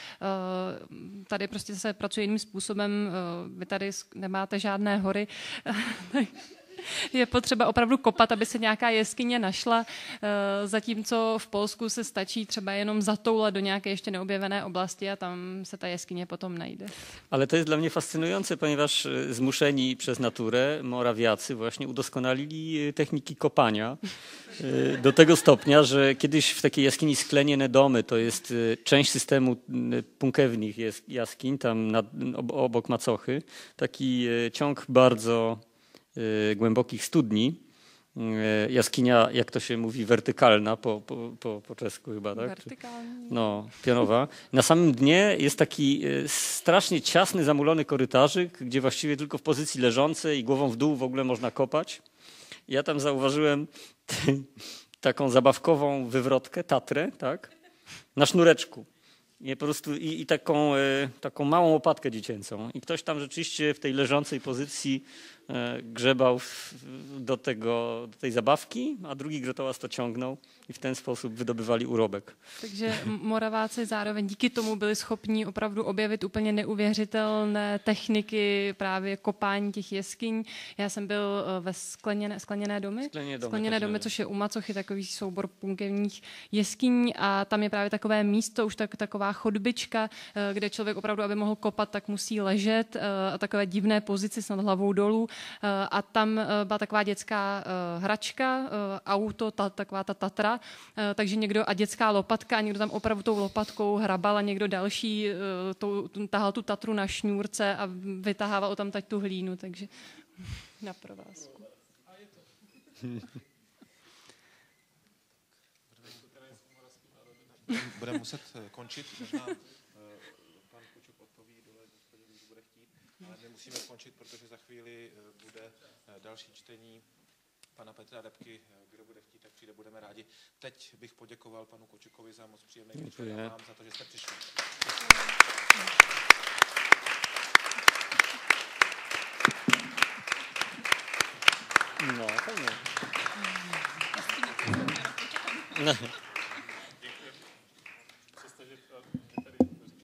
tady prostě se pracuje jiným způsobem. Vy tady nemáte žádné hory, je potřeba opravdu kopat, aby se nějaká jeskyně našla, eh, zatímco v Polsku se stačí třeba jenom zatoulat do nějaké ještě neobjevené oblasti a tam se ta jeskyně potom najde. Ale to jest dla mnie fascynujące, ponieważ e, zmuszeni przez naturę Morawiacy właśnie udoskonalili e, techniki kopania e, do tego stopnia, że kiedyś w takiej jaskini sklenione domy, to jest część systemu punkewnych jaskiń, tam obok Macochy, taki ciąg bardzo głębokich studni. Y, jaskinia, jak to się mówi, wertykalna po, po, po, po czesku chyba, tak? Wertykalnie. No, pionowa. Na samym dnie jest taki y, strasznie ciasny, zamulony korytarzyk, gdzie właściwie tylko w pozycji leżącej i głową w dół w ogóle można kopać. Ja tam zauważyłem taką zabawkową wywrotkę, tatrę, tak? Na sznureczku. I po prostu i, i taką, taką małą łopatkę dziecięcą. I ktoś tam rzeczywiście w tej leżącej pozycji grzebał do, tego, do tej zabawki, a drugi grotołas to ciągnął i w ten sposób wydobywali urobek. Takže Moraváci zároveň díky tomu byli schopni opravdu objevit úplně neuvěřitelné techniky právě kopání těch jeskyň. Já jsem byl e, ve skleněné, skleněné domy, skleněné domy, skleněné domy což je u Macochy takový soubor punkevních jeskyní a tam je právě takové místo, už tak, taková chodbička, e, kde člověk opravdu, aby mohl kopat, tak musí ležet a takové divné pozici snad hlavou dolů a tam eh, byla taková dětská eh, hračka, auto, ta, taková ta Tatra, takže někdo a dětská lopatka a někdo tam opravdu tou lopatkou hrabal a někdo další tou, tahal tu Tatru na šňůrce a vytahával tam tak tu hlínu, takže na provázku. Budeme muset končit. Možná musíme skončit, protože chvíli eh, bude eh, další čtení pana Petra Repky. Eh, kdo bude chtít, tak přijde, budeme rádi. Teď bych poděkoval panu Kočukovi za moc příjemný večer a vám za to, že jste přišli. No, to nie. No.